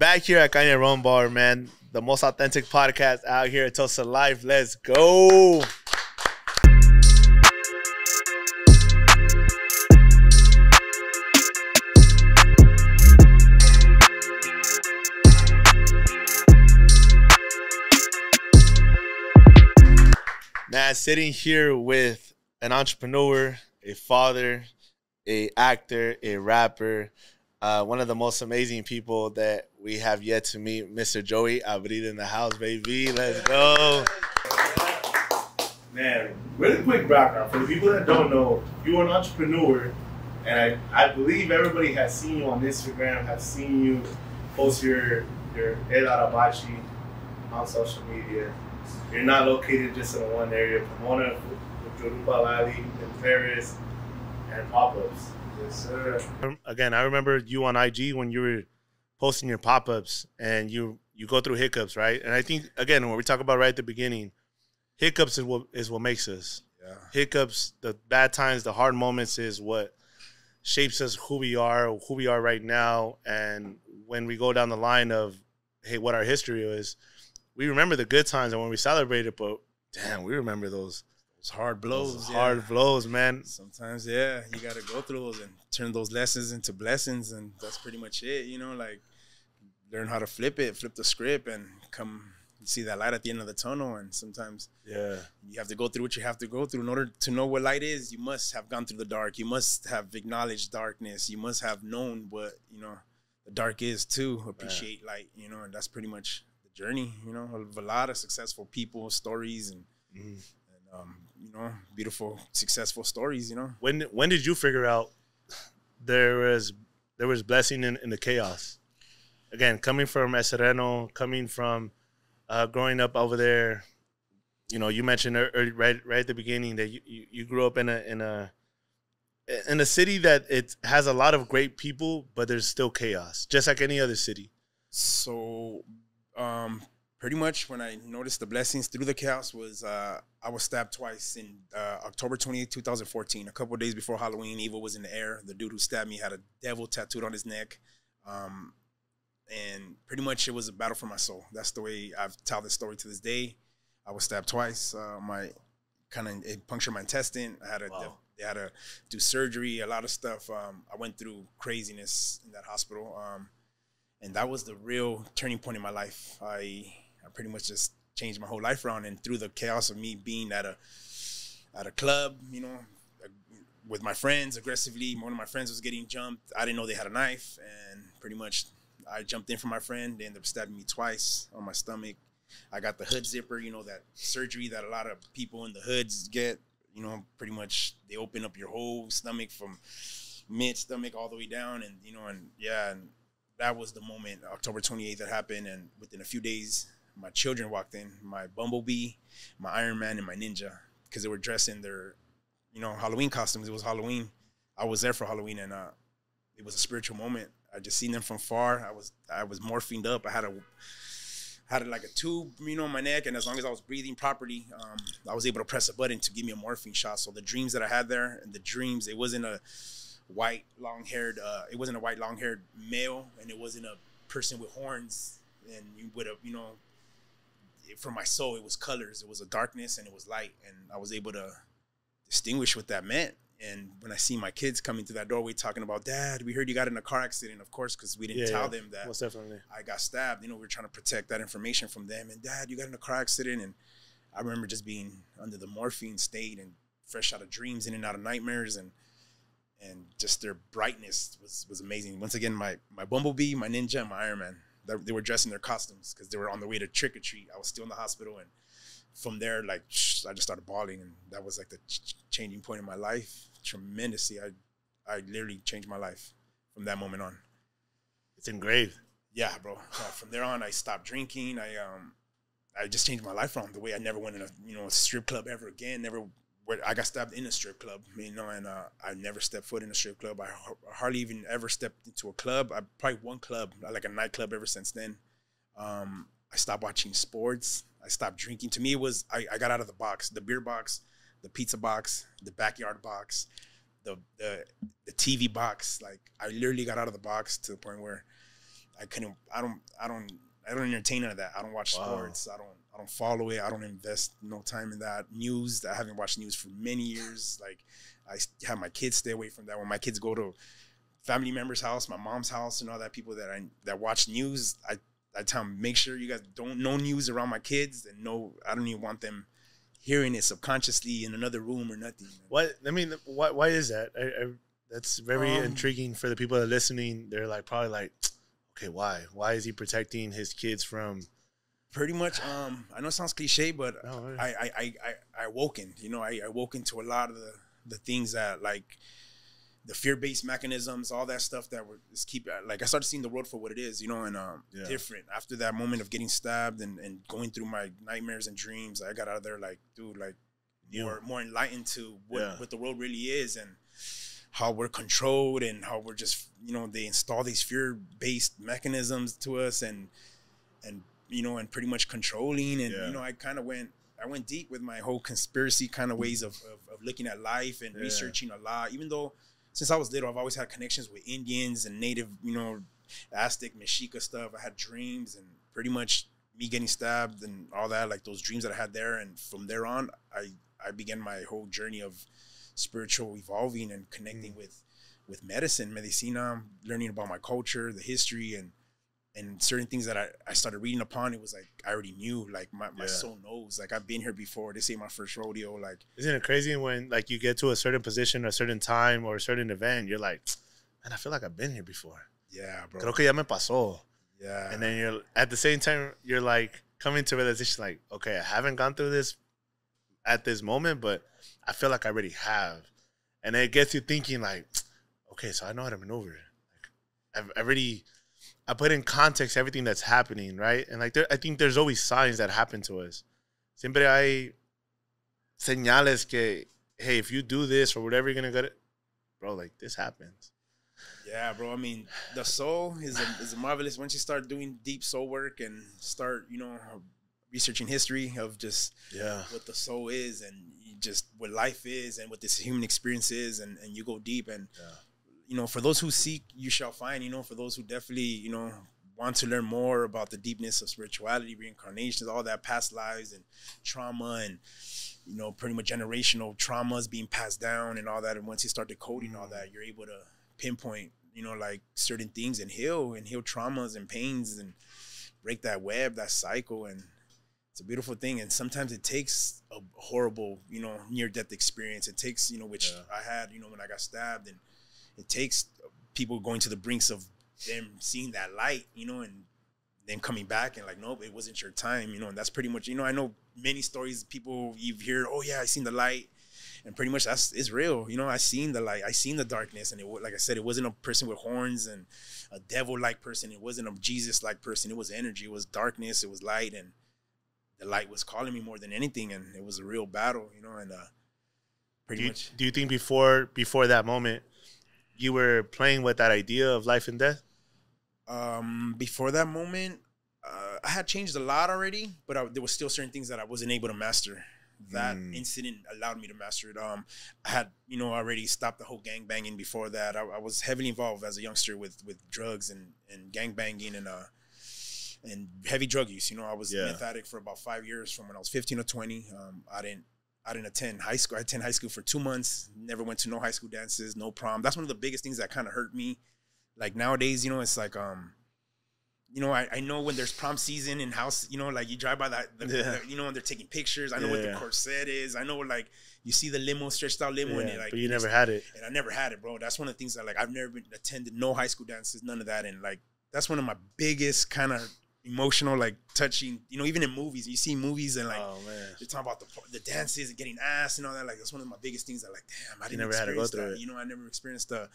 back here at Kanye Rum Bar, man. The most authentic podcast out here at Toast To Life. Let's go. Man, sitting here with an entrepreneur, a father, a actor, a rapper, uh, one of the most amazing people that we have yet to meet, Mr. Joey Abril in the house, baby. Let's go. Man, really quick background for the people that don't know, you're an entrepreneur, and I, I believe everybody has seen you on Instagram, has seen you post your your El Arabachi on social media. You're not located just in one area. Pomona, Yoruba Lali, in Paris, and pop-ups. Yes, sir. Again, I remember you on IG when you were posting your pop-ups, and you you go through hiccups, right? And I think again, when we talk about right at the beginning, hiccups is what is what makes us. Yeah. Hiccups, the bad times, the hard moments is what shapes us who we are, who we are right now, and when we go down the line of hey, what our history is, we remember the good times and when we celebrate it, but damn, we remember those Those hard blows. those yeah. hard blows, man. Sometimes, yeah, you got to go through those and turn those lessons into blessings, and that's pretty much it. You know, like learn how to flip it, flip the script, and come see that light at the end of the tunnel. And sometimes Yeah. you have to go through what you have to go through in order to know what light is. You must have gone through the dark. You must have acknowledged darkness. You must have known what you know the dark is too. Appreciate light. You know, and that's pretty much the journey. You know, of a lot of successful people, stories, and and um, you know, beautiful, successful stories. You know. When when did you figure out there was there was blessing in, in the chaos? Again, coming from El Sereno, coming from uh, growing up over there, you know, you mentioned early, right right at the beginning that you, you, you grew up in a in a in a city that it has a lot of great people, but there's still chaos, just like any other city. So, um, pretty much when I noticed the blessings through the chaos was uh, I was stabbed twice in uh, October 28, 2014. A couple of days before Halloween, evil was in the air. The dude who stabbed me had a devil tattooed on his neck. Um, and pretty much it was a battle for my soul. That's the way I've tell this story to this day. I was stabbed twice. Uh, my kind of it punctured my intestine. I had a Wow. they had to do surgery, a lot of stuff. Um, I went through craziness in that hospital. Um, and that was the real turning point in my life. I I pretty much just changed my whole life around, and through the chaos of me being at a at a club, you know, with my friends aggressively. One of my friends was getting jumped. I didn't know they had a knife, and pretty much I jumped in for my friend. They ended up stabbing me twice on my stomach. I got the hood zipper, you know, that surgery that a lot of people in the hoods get. You know, pretty much they open up your whole stomach from mid stomach all the way down, and you know, and yeah, and that was the moment, October 28th, that happened. And within a few days, my children walked in, my Bumblebee, my Iron Man, and my Ninja, because they were dressed in their, you know, Halloween costumes. It was Halloween. I was there for Halloween, and uh, it was a spiritual moment. I just seen them from far. I was I was morphined up. I had a had like a tube, you know, in my neck, and as long as I was breathing properly, um, I was able to press a button to give me a morphine shot. So the dreams that I had there, and the dreams, it wasn't a white long haired, uh, it wasn't a white long haired male, and it wasn't a person with horns, and would have, you know, for my soul, it was colors. It was a darkness and it was light, and I was able to distinguish what that meant. And when I see my kids coming through that doorway talking about, Dad, we heard you got in a car accident, of course, because we didn't Yeah, tell them that Most definitely. I got stabbed. You know, we are trying to protect that information from them. And Dad, you got in a car accident, and I remember just being under the morphine state and fresh out of dreams, in and out of nightmares, and and just their brightness was was amazing. Once again, my my Bumblebee, my Ninja, and my Iron Man, they, they were dressed in their costumes because they were on the way to trick or treat. I was still in the hospital, and from there, like I just started bawling, and that was like the ch- changing point in my life. Tremendously, I I literally changed my life from that moment on It's engraved. yeah, bro. From there on, I stopped drinking. I um, I just changed my life around the way I never went in a you know a strip club ever again. Never. Where- I got stabbed in a strip club, you know, and uh, I never stepped foot in a strip club. I hardly even ever stepped into a club. I probably one club, like a nightclub, ever since then. Um, I stopped watching sports. I stopped drinking. To me, it was I, I got out of the box, the beer box, the pizza box, the backyard box, the the the TV box. Like I literally got out of the box to the point where I couldn't. I don't. I don't. I don't entertain none of that. I don't watch Wow. sports. I don't. Don't follow it. I don't invest no time in that. News. I haven't watched news for many years. Like I have my kids stay away from that. When my kids go to family members' house, my mom's house, and all that people that I that watch news, I I tell them make sure you guys don't no news around my kids and no. I don't even want them hearing it subconsciously in another room or nothing. What I mean, why why is that? I, I, that's very Um, intriguing for the people that are listening. They're like probably like, okay, why? Why is he protecting his kids from? Pretty much. Um, I know it sounds cliche, but No, I I I I, I awoken. You know, I, I awoken to a lot of the the things that like the fear based mechanisms, all that stuff that were just keep like I started seeing the world for what it is. You know, and um, Yeah. different after that moment of getting stabbed and and going through my nightmares and dreams. I got out of there like, dude, like Yeah. more more enlightened to what Yeah. what the world really is and how we're controlled and how we're just you know they install these fear based mechanisms to us and and you know and pretty much controlling and Yeah. you know I kind of went I went deep with my whole conspiracy kind of ways of, of, of looking at life and Yeah. researching a lot even though since I was little I've always had connections with Indians and native you know Aztec Mexica stuff I had dreams and pretty much me getting stabbed and all that like those dreams that I had there and from there on I I began my whole journey of spiritual evolving and connecting mm. with with medicine, medicina, learning about my culture, the history, and and certain things that I, I started reading upon. It was like I already knew, like my, my Yeah. soul knows. Like I've been here before. This ain't my first rodeo. Like Isn't it crazy when like you get to a certain position, a certain time, or a certain event, you're like, man, I feel like I've been here before. yeah, bro. Creo que ya me pasó. yeah. And then you're at the same time you're like coming to realization like, okay, I haven't gone through this at this moment, but I feel like I already have. And it gets you thinking like, okay, so I know how to maneuver. Like I've I already I put in context everything that's happening, right? And like there, I think there's always signs that happen to us. Siempre hay señales que hey, if you do this or whatever you're gonna get it, bro, like this happens. Yeah, bro. I mean, the soul is a, is a marvelous. Once you start doing deep soul work and start, you know, researching history of just Yeah. what the soul is and just what life is and what this human experience is, and, and you go deep. And Yeah. You know, for those who seek, you shall find. You know, for those who definitely, you know, want to learn more about the deepness of spirituality, reincarnations, all that past lives and trauma and you know, pretty much generational traumas being passed down and all that. And once you start decoding all mm. that, you're able to pinpoint, you know, like certain things and heal and heal traumas and pains and break that web, that cycle. And it's a beautiful thing. And sometimes it takes a horrible, you know, near death experience. It takes, you know, which Yeah. I had, you know, when I got stabbed. And it takes people going to the brinks of them seeing that light, you know, and then coming back and like, nope, it wasn't your time, you know, and that's pretty much, you know, I know many stories people you hear, oh yeah, I seen the light, and pretty much that's it's real, you know, I seen the light, I seen the darkness, and it like I said, it wasn't a person with horns and a devil-like person, it wasn't a Jesus-like person, it was energy, it was darkness, it was light, and the light was calling me more than anything, and it was a real battle, you know, and uh, pretty Do you, much. do you think before before that moment you were playing with that idea of life and death? um, before that moment, uh, I had changed a lot already, but I, there was still certain things that I wasn't able to master. That Mm. incident allowed me to master it. Um, I had, you know, already stopped the whole gang banging before that. I, I was heavily involved as a youngster with with drugs and and gang banging and uh and heavy drug use. You know, I was Yeah. a meth addict for about five years, from when I was fifteen to twenty. Um, I didn't. I didn't attend high school. I attended high school for two months. Never went to no high school dances, no prom. That's one of the biggest things that kind of hurt me like nowadays, you know, it's like um you know, I, I know when there's prom season in house, you know, like you drive by that, the, Yeah. the- you know, when they're taking pictures. I know what the corset is. I know like you see the limo, stretched out limo, and it like but you never had it. and I never had it, bro. That's one of the things that like I've never been attended no high school dances, none of that, and like that's one of my biggest kind of emotional, like touching. You know, even in movies, you see movies and like oh man. they talk about the the dances and getting ass and all that. Like that's one of my biggest things. That like, damn, I didn't never had to go through that. it. You know, I never experienced that.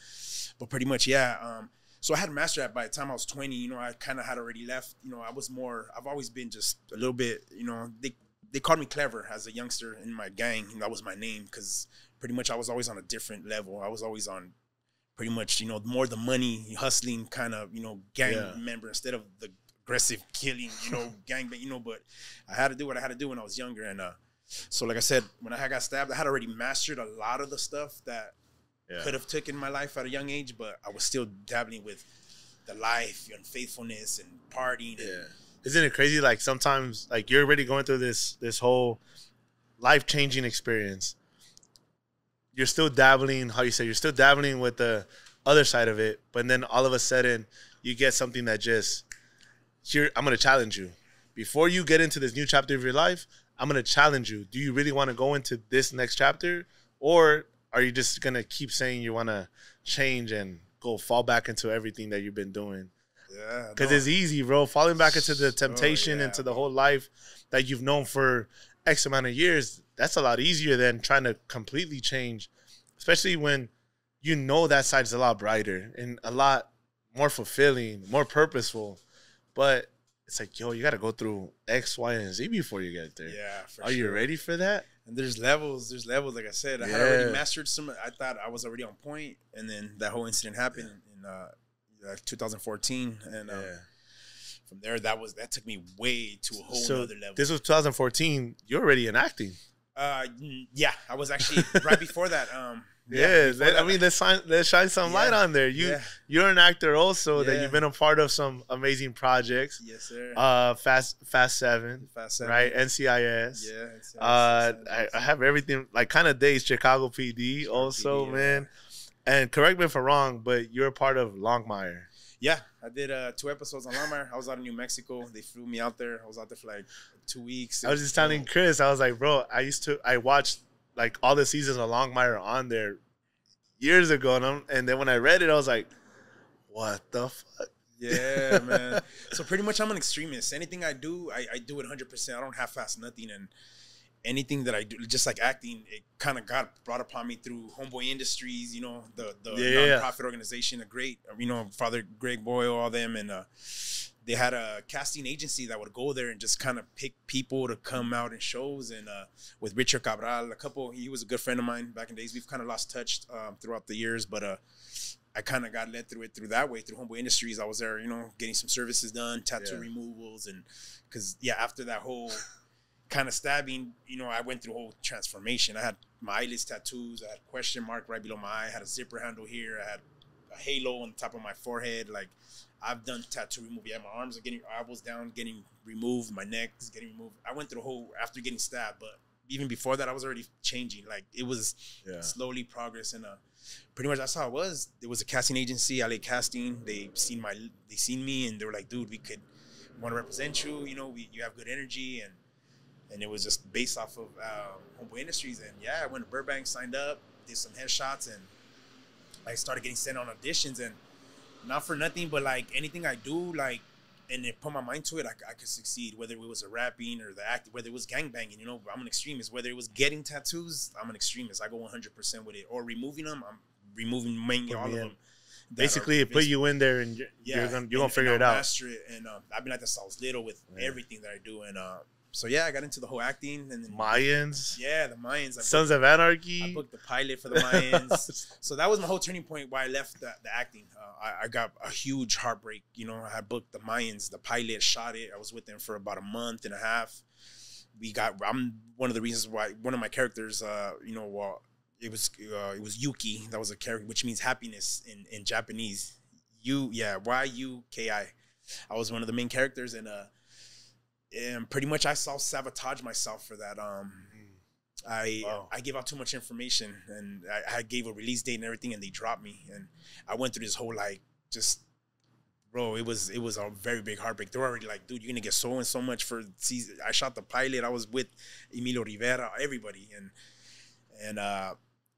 But pretty much, yeah. Um, so I had mastered that by the time I was 20. You know, I kind of had already left. You know, I was more. I've always been just a little bit. You know, they they called me clever as a youngster in my gang. And that was my name because pretty much I was always on a different level. I was always on pretty much you know more the money hustling kind of you know gang Yeah. member instead of the aggressive killing you know gang you know but i had to do what i had to do when i was younger and uh so like i said when i got stabbed i had already mastered a lot of the stuff that Yeah. could have taken my life at a young age but i was still dabbling with the life, unfaithfulness, and partying. And, Isn't it crazy? Like sometimes, like you're already going through this this whole life changing experience. You're still dabbling, how you say, you're still dabbling with the other side of it, but then all of a sudden you get something that just here. I'm gonna challenge you. Before you get into this new chapter of your life, I'm gonna challenge you. Do you really want to go into this next chapter, or are you just gonna keep saying you want to change and go fall back into everything that you've been doing? yeah, Because no. it's easy, bro. Falling back into the Oh, temptation, yeah, into the whole life that you've known for X amount of years, that's a lot easier than trying to completely change, especially when you know that side is a lot brighter and a lot more fulfilling, more purposeful. But it's like, yo, you got to go through X, Y, and Z before you get there. yeah. For Are you ready for that? And there's levels. There's levels. Like I said, I had already mastered some. I thought I was already on point, and then that whole incident happened in uh, uh, 2014, and um, from there, that was that took me way to a whole So other level. this was 2014. You're already in acting. uh, yeah, I was actually right before that. Um, That- I mean, let's shine, let's shine some light on there. You you're an actor also that you've been a part of some amazing projects. yes, sir. Uh, Fast Fast Seven, Fast Seven. right? NCIS. Yeah. it's- Uh, I, I have everything like kind of days Chicago PD Chicago also, PD, man. And correct me if I'm wrong, but you're a part of Longmire. Yeah, I did uh, two episodes on Longmire. I was out in New Mexico. They flew me out there. I was out there for like two weeks. I was just telling Chris, I was like, bro, I used to I watched like all the seasons of Longmire on there years ago, and, I'm, and then when I read it, I was like, what the fuck? Yeah, man. so pretty much, I'm an extremist. Anything I do, I, I do it 100. percent I don't half-ass nothing, and anything that I do, just like acting, it kind of got brought upon me through Homeboy Industries. You know, the the Yeah. nonprofit organization, a great, you know, Father Greg Boyle, all them, and uh, they had a casting agency that would go there and just kind of pick people to come out in shows. And uh, with Richard Cabral, a couple, he was a good friend of mine back in the days. We've kind of lost touch um, throughout the years, but uh, I kind of got led through it through that way through Homeboy Industries. I was there, you know, getting some services done, tattoo Yeah. removals, and because yeah, after that whole kind of stabbing, you know, I went through a whole transformation. I had my eyelids tattoos, I had question mark right below my eye, I had a zipper handle here, I had a halo on the top of my forehead. Like I've done tattoo removal. Yeah, my arms are getting, elbows down, getting removed. My neck is getting removed. I went through the whole after getting stabbed, but even before that, I was already changing. Like it was Yeah. slowly progress and uh pretty much that's how it was there was a casting agency la casting they seen my they seen me and they were like dude we could want to represent you you know we, you have good energy and and it was just based off of um, homeboy industries and yeah i went to burbank signed up did some headshots and i started getting sent on auditions and not for nothing but like anything i do like and it put my mind to it, I, I could succeed. Whether it was a rapping or the acting, whether it was gang banging, you know, I'm an extremist. Whether it was getting tattoos, I'm an extremist. I go 100 percent with it. Or removing them, I'm removing mainly all of them. Basically, it put you in there, and you're, yeah, you're gonna you're gonna figure it out. Master it, and um, I've been like this. I was little with Yeah. everything that I do, and uh, so yeah, I got into the whole acting, and then Mayans, yeah, the Mayans. I Sons booked, of Anarchy. I booked the pilot for the Mayans. so that was my whole turning point why I left the, the acting. I, I got a huge heartbreak. You know, I booked the Mayans, the pilot, shot it. I was with them for about a month and a half. We got. I'm one of the reasons why one of my characters. Uh, you know, well, it was uh, it was Yuki. That was a character, which means happiness in in Japanese. You, yeah, Y U K I. I was one of the main characters, and uh, and pretty much I self sabotage myself for that. Um, I Wow. I gave out too much information, and I, I gave a release date and everything, and they dropped me, and I went through this whole like just. Bro, it was it was a very big heartbreak. They were already like, dude, you're gonna get so and so much for season. I shot the pilot. I was with Emilio Rivera, everybody, and and uh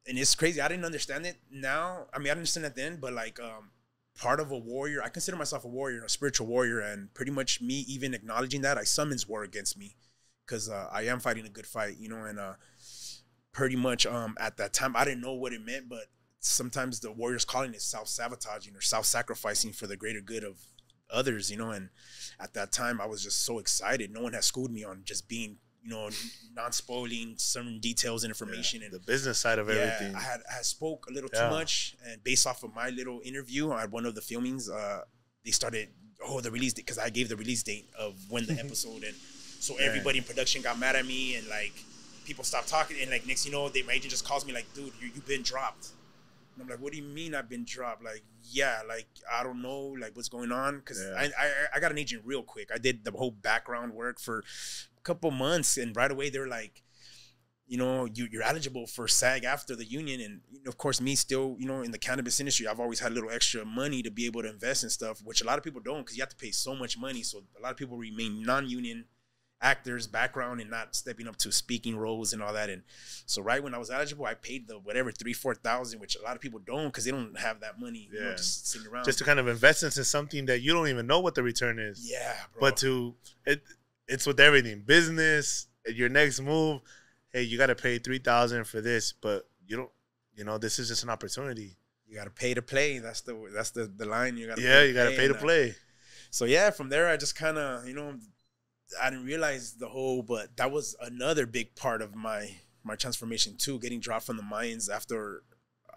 and it's crazy. I didn't understand it now. I mean, I didn't understand it then, but like um part of a warrior, I consider myself a warrior, a spiritual warrior, and pretty much me even acknowledging that, I summons war against me because uh, I am fighting a good fight, you know, and uh pretty much um at that time I didn't know what it meant, but sometimes the warrior's calling is self-sabotaging or self-sacrificing for the greater good of others, you know, and at that time I was just so excited. No one had schooled me on just being, you know, non-spoiling certain details and information and the business side of everything. I had I spoke a little Yeah. too much, and based off of my little interview at one of the filmings, uh, they started oh the release date because I gave the release date of when the episode, and so Yeah. everybody in production got mad at me, and like people stopped talking, and like next you know, they my agent just calls me like, dude, you you've been dropped. And I'm like, what do you mean I've been dropped? Like, yeah, like I don't know, like what's going on? Because Yeah. I, I I got an agent real quick. I did the whole background work for a couple months, and right away they're like, you know, you you're eligible for SAG-AFTRA the union, and you know, of course, me still, you know, in the cannabis industry, I've always had a little extra money to be able to invest in stuff, which a lot of people don't, because you have to pay so much money. So a lot of people remain non-union actors background and not stepping up to speaking roles and all that and so right when i was eligible i paid the whatever three four thousand which a lot of people don't because they don't have that money you know, just sitting around Just to kind of invest into something that you don't even know what the return is. yeah bro. But to it, it's with everything. Business, your next move. Hey, you got to pay three thousand for this, but you don't. You know, this is just an opportunity. you gotta pay to play that's the that's the, the line you gotta Yeah, you got to pay to uh, play. so yeah from there i just kind of you know i didn't realize the whole but that was another big part of my my transformation too getting dropped from the Mayans after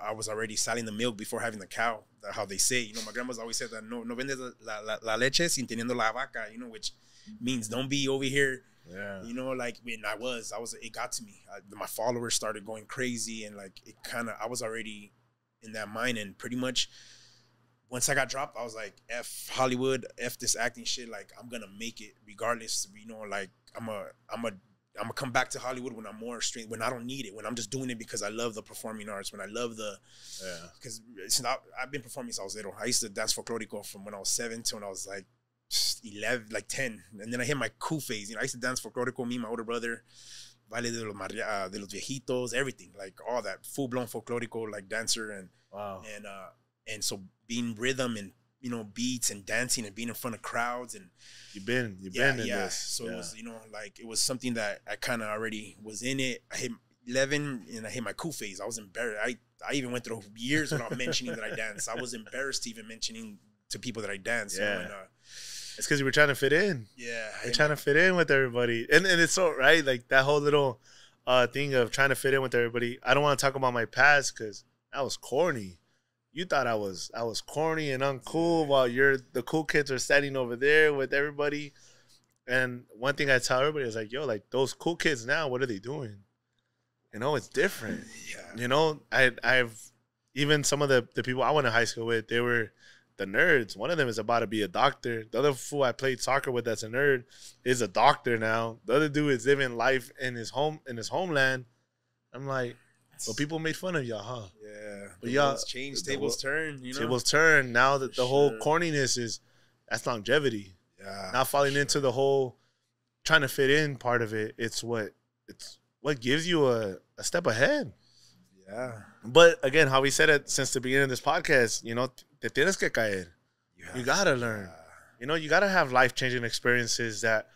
i was already selling the milk before having the cow how they say you know my grandma's always said that no no vendes la, la, la leche sin teniendo la vaca you know which means don't be over here Yeah. you know like when i was i was it got to me I, my followers started going crazy and like it kind of i was already in that mind and pretty much once i got dropped i was like f hollywood f this acting shit like i'm gonna make it regardless you know like i'm a i'm a i'm gonna come back to hollywood when i'm more straight when i don't need it when i'm just doing it because i love the performing arts when i love the Yeah. because I, I've been performing since I was little. I used to dance for folklorico from when I was seven to when I was like eleven, like ten, and then I hit my cool phase. You know, I used to dance for folklorico. Me, my older brother, baile de los, maria- uh, de los viejitos, everything, like all that full blown folklorico, like dancer, and Wow. and uh and so being rhythm and you know beats and dancing and being in front of crowds and You've been. You've yeah, been in yeah. this. So yeah. it was, you know, like it was something that I kind of already was in it. I hit 11 and I hit my cool phase. I was embarrassed. I, I even went through years without mentioning that I dance. I was embarrassed to even mentioning to people that I dance. You know, Yeah. and, uh, It's because you were trying to fit in. yeah. You're trying to fit in with everybody, and and it's so right. Like that whole little uh thing of trying to fit in with everybody. I don't want to talk about my past because that was corny. You thought I was I was corny and uncool while you're the cool kids are standing over there with everybody. And one thing I tell everybody is like, yo, like those cool kids now, what are they doing? You know, it's different. yeah. You know, I I've even some of the the people I went to high school with, they were the nerds. One of them is about to be a doctor. The other fool I played soccer with that's a nerd is a doctor now. The other dude is living life in his home in his homeland. I'm like, but people made fun of y'all, huh? Yeah. But The y'all- changed, tables wo- turn, you know? Tables turn. Now that the whole corniness is that's longevity. yeah. Not falling sure. into the whole trying to fit in part of it. It's what it's what gives you a, a step ahead. Yeah. But again, how we said it since the beginning of this podcast, you know, te tienes que caer. You gotta to, learn. uh, You know, you gotta have life changing experiences that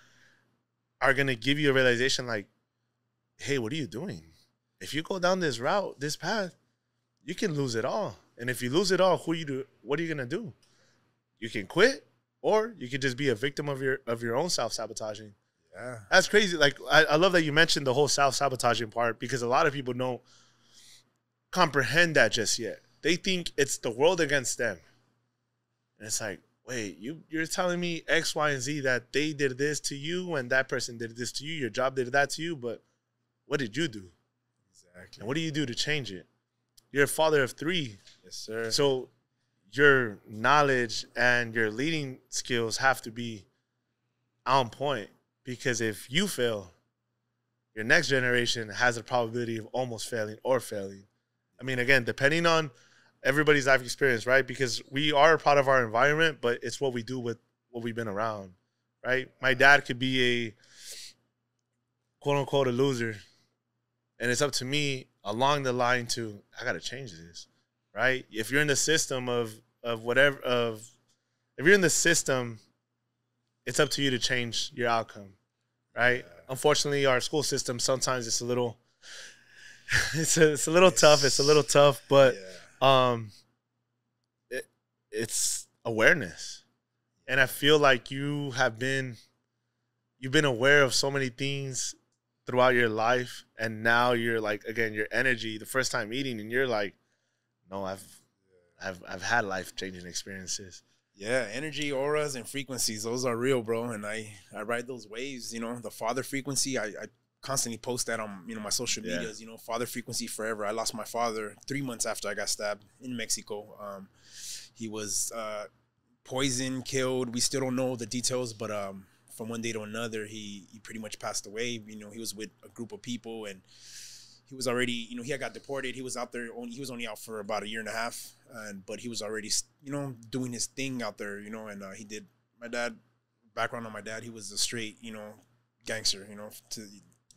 are gonna give you a realization like, hey, what are you doing? If you go down this route, this path, you can lose it all. And if you lose it all, who you do what are you gonna do? You can quit, or you could just be a victim of your of your own self sabotaging. yeah. That's crazy. Like I, I love that you mentioned the whole self sabotaging part because a lot of people don't comprehend that just yet. They think it's the world against them. And it's like, wait, you you're telling me X, Y, and Z that they did this to you and that person did this to you, your job did that to you, but what did you do? Exactly. And what do you do to change it? You're a father of three. Yes, sir. So your knowledge and your leading skills have to be on point because if you fail, your next generation has a probability of almost failing or failing. I mean, again, depending on everybody's life experience, right? Because we are a part of our environment, but it's what we do with what we've been around, right? My dad could be a quote unquote a loser, and it's up to me along the line to I got to change this right? If you're in the system of of whatever of if you're in the system, it's up to you to change your outcome, right? Unfortunately, our school system sometimes it's a little it's a, it's a little tough. It's a little tough, but yeah. um, it, it's awareness, and I feel like you have been you've been aware of so many things throughout your life, and now you're like again your energy. The first time eating, and you're like, no, I've I've I've had life changing experiences. Yeah, energy, auras, and frequencies, those are real, bro. And I, I ride those waves, you know, the father frequency, I, I constantly post that on you know my social Yeah. medias. You know, father frequency forever. I lost my father three months after I got stabbed in Mexico. Um, he was uh, poisoned, killed. We still don't know the details, but um, from one day to another, he he pretty much passed away. You know, he was with a group of people and he was already, you know, he had got deported. He was out there. Only, he was only out for about a year and a half, and but he was already, you know, doing his thing out there. You know, and uh, he did. My dad, background on my dad, he was a straight, you know, gangster. You know, to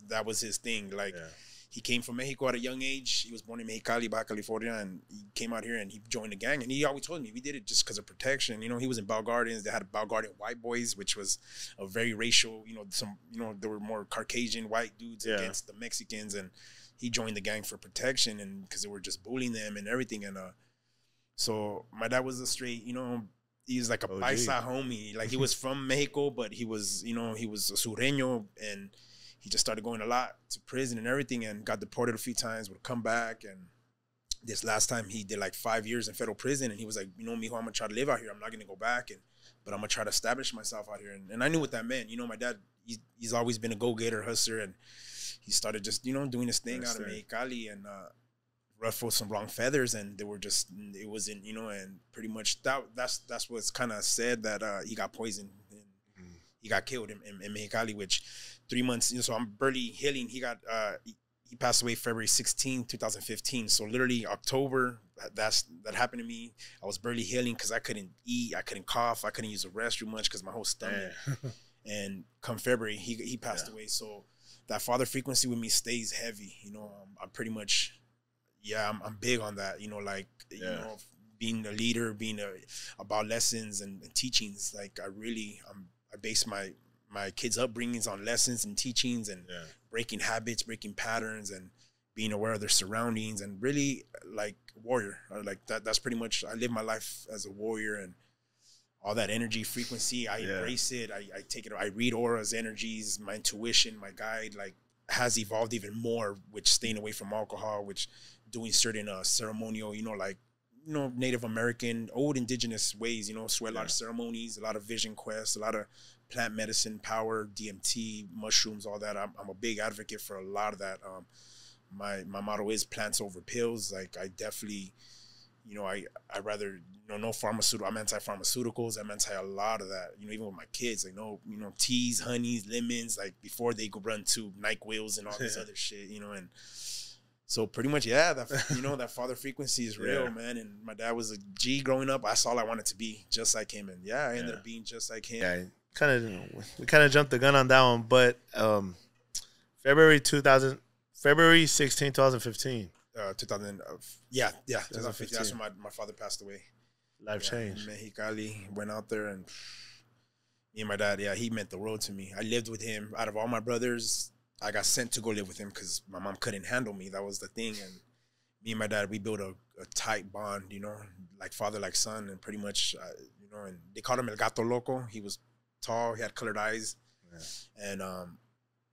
that was his thing. Like Yeah. He came from Mexico at a young age. He was born in Mexicali, Baja California, and he came out here and he joined the gang. And he always told me we did it just because of protection. You know, he was in Bell Gardens. They had Bell Garden White Boys, which was a very racial. You know, some you know there were more Caucasian white dudes Yeah. against the Mexicans, and he joined the gang for protection and because they were just bullying them and everything. And uh, so my dad was a straight, you know. He was like a paisa homie. Like he was from Mexico, but he was, you know, he was a sureño and he just started going a lot to prison and everything and got deported a few times, would come back. And this last time he did like five years in federal prison and he was like, you know, mijo, I'm gonna try to live out here. I'm not gonna go back and but I'm gonna try to establish myself out here. And, and I knew what that meant. You know, my dad, he's, he's always been a go-getter, hustler, and he started just, you know, doing his thing out of. Mexicali and uh ruffled some wrong feathers and they were just it wasn't, you know, and pretty much that that's that's what's kinda said that uh he got poisoned and Mm. he got killed in, in, in Mexicali, which three months, you know, so I'm barely healing. He got uh he, passed away February 16, 2015. So literally October, that's that happened to me. I was barely healing because I couldn't eat, I couldn't cough, I couldn't use the restroom much because my whole stomach. And come February, he he passed Yeah. away. So that father frequency with me stays heavy. You know, um, I'm pretty much, yeah, I'm, I'm big on that. You know, like you know, being a leader, being a about lessons and, and teachings. Like I really, I'm I base my my kids' upbringings on lessons and teachings and Yeah. breaking habits, breaking patterns, and being aware of their surroundings, and really like warrior. Like that. That's pretty much. I live my life as a warrior, and all that energy frequency. I Yeah. embrace it. I, I take it. I read auras, energies, my intuition, my guide. Like has evolved even more, which staying away from alcohol, which doing certain uh, ceremonial, you know, like you know, Native American, old indigenous ways, you know, sweat lodge Yeah. ceremonies, a lot of vision quests, a lot of plant medicine, power, DMT, mushrooms, all that. I'm, I'm a big advocate for a lot of that. Um, my my motto is plants over pills. Like I definitely, you know, I I rather you know no pharmaceutical. I'm anti pharmaceuticals. I'm anti a lot of that. You know, even with my kids, like no, you know, teas, honeys, lemons, like before they go run to Nyquils and all this other shit. You know, and so pretty much, yeah, that you know that father frequency is real, Yeah. man. And my dad was a G growing up. That's all I wanted to be, just like him. And yeah, I ended Yeah. up being just like him. Yeah, kind of we kind of jumped the gun on that one, but um, February 2000, February 16, 2015, Uh, 2000, uh, yeah, yeah, 2015. That's when my, my father passed away. life Yeah, changed. in Mexicali. Went out there and me and my dad, yeah, he meant the world to me. I lived with him. Out of all my brothers, I got sent to go live with him because my mom couldn't handle me. That was the thing. And me and my dad, we built a, a tight bond, you know, like father, like son, and pretty much, uh, you know, and they called him El Gato Loco. He was tall, he had colored eyes, Yeah. and um,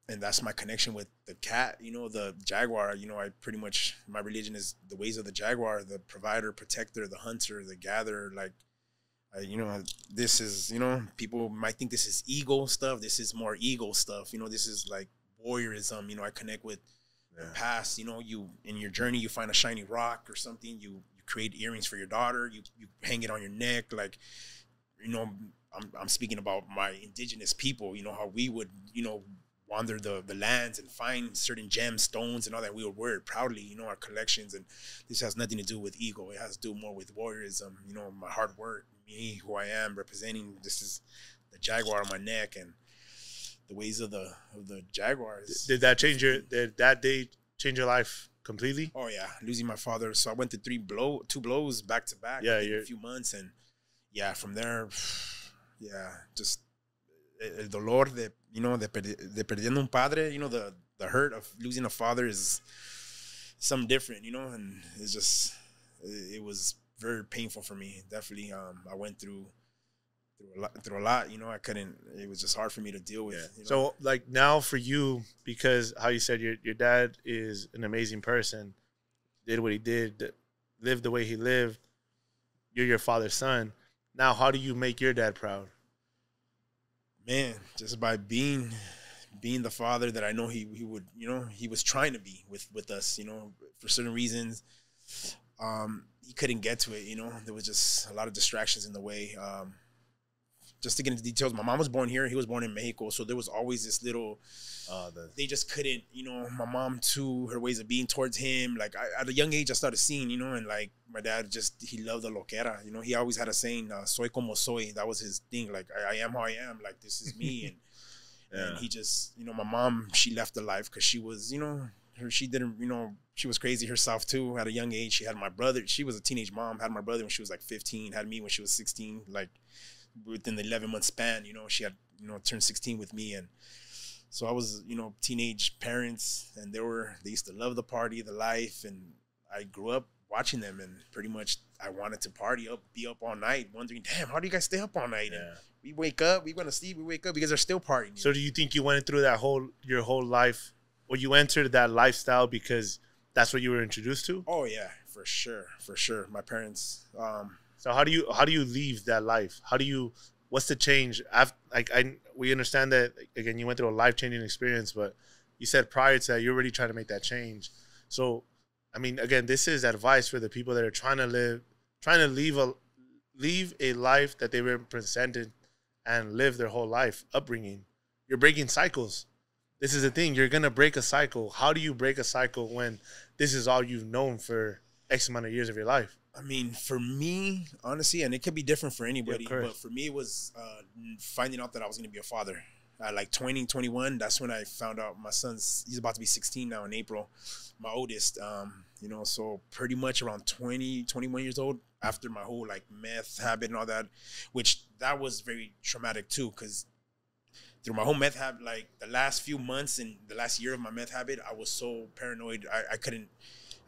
and that's my connection with the cat, you know, the jaguar. You know, I pretty much my religion is the ways of the jaguar, the provider, protector, the hunter, the gatherer. Like, I, you know, this is you know people might think this is ego stuff. This is more ego stuff. You know, this is like warriorism. You know, I connect with Yeah. past. You know, you in your journey, you find a shiny rock or something. You you create earrings for your daughter. You you hang it on your neck. Like, you know, I'm I'm speaking about my indigenous people. You know how we would you know wander the the lands and find certain gems, stones, and all that. We would wear it proudly. You know our collections, and this has nothing to do with ego. It has to do more with warriorism. Um, you know my hard work, me, who I am, representing. This is the jaguar on my neck and. The ways of the of the jaguars. Did that change your? Did that day change your life completely? Oh yeah, losing my father. So I went through three blow, two blows back to back. Yeah, in a few months, and yeah, from there, yeah, just el el dolor de you know de, de perdiendo un padre. You know the the hurt of losing a father is something different. You know, and it's just it, it was very painful for me. Definitely, um, I went through through a lot. Through a lot. You know, I couldn't. It was just hard for me to deal with. you know? So like now for you, because how you said your your dad is an amazing person, did what he did, lived the way he lived. You're your father's son. Now, how do you make your dad proud? Man, just by being being the father that I know he he would you know he was trying to be with with us you know for certain reasons um he couldn't get to it you know. There was just a lot of distractions in the way um just to get into details my mom was born here he was born in Mexico so there was always this little Oh, the, they just couldn't, you know, my mom too, her ways of being towards him. Like I, at a young age, I started seeing, you know, and like my dad just, he loved the loquera. You know, he always had a saying, uh, soy como soy. That was his thing. Like, I, I am how I am. Like, this is me. And, Yeah. and he just, you know, my mom, she left the life because she was, you know, her, she didn't, you know, she was crazy herself too. At a young age, she had my brother. She was a teenage mom, had my brother when she was like 15, had me when she was 16, like within the 11 month span, you know, she had, you know, turned 16 with me. And, so I was, you know, teenage parents, and they were they used to love the party, the life, and I grew up watching them, and pretty much I wanted to party up, be up all night, wondering, damn, how do you guys stay up all night? And we wake up, we want to sleep, we wake up because they're still partying. So do you think you went through that whole your whole life, or you entered that lifestyle because that's what you were introduced to? oh yeah, for sure, for sure. My parents, um, So how do you how do you leave that life? How do you what's the change? After, like I we understand that again you went through a life changing experience, but you said prior to that you're already trying to make that change. So I mean again this is advice for the people that are trying to live trying to leave a leave a life that they were presented and live their whole life upbringing. You're breaking cycles. This is the thing. You're gonna break a cycle. How do you break a cycle when this is all you've known for X amount of years of your life? I mean, for me, honestly, and it could be different for anybody, course. but for me, it was uh, finding out that I was going to be a father. At like 20, 21, that's when I found out my son's, he's about to be 16 now in April, my oldest. Um, you know, so pretty much around 20, 21 years old, after my whole like meth habit and all that, which that was very traumatic too, because through my whole meth habit, like the last few months and the last year of my meth habit, I was so paranoid. I, I couldn't,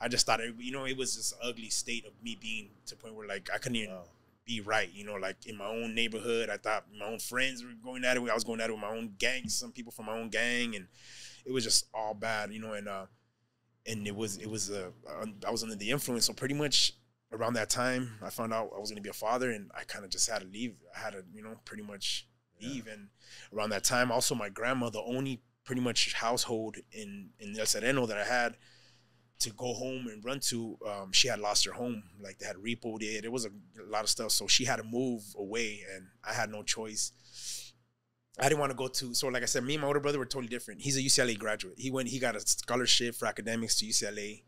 I just thought, it, you know, it was this ugly state of me being to the point where like I couldn't even Wow. be right. You know, like in my own neighborhood, I thought my own friends were going at it. I was going at it with my own gang, some people from my own gang, and it was just all bad. You know, and uh, and it was it was uh, I was under the influence. So pretty much around that time, I found out I was going to be a father, and I kind of just had to leave. I had to, you know, pretty much Yeah. leave. And around that time, also my grandma, the only pretty much household in in El Sereno that I had to go home and run to, um, she had lost her home. Like they had repoed it. It was a, lot of stuff. So she had to move away, and I had no choice. I didn't want to go to. So like I said, me and my older brother were totally different. He's a UCLA graduate. He went. He got a scholarship for academics to UCLA.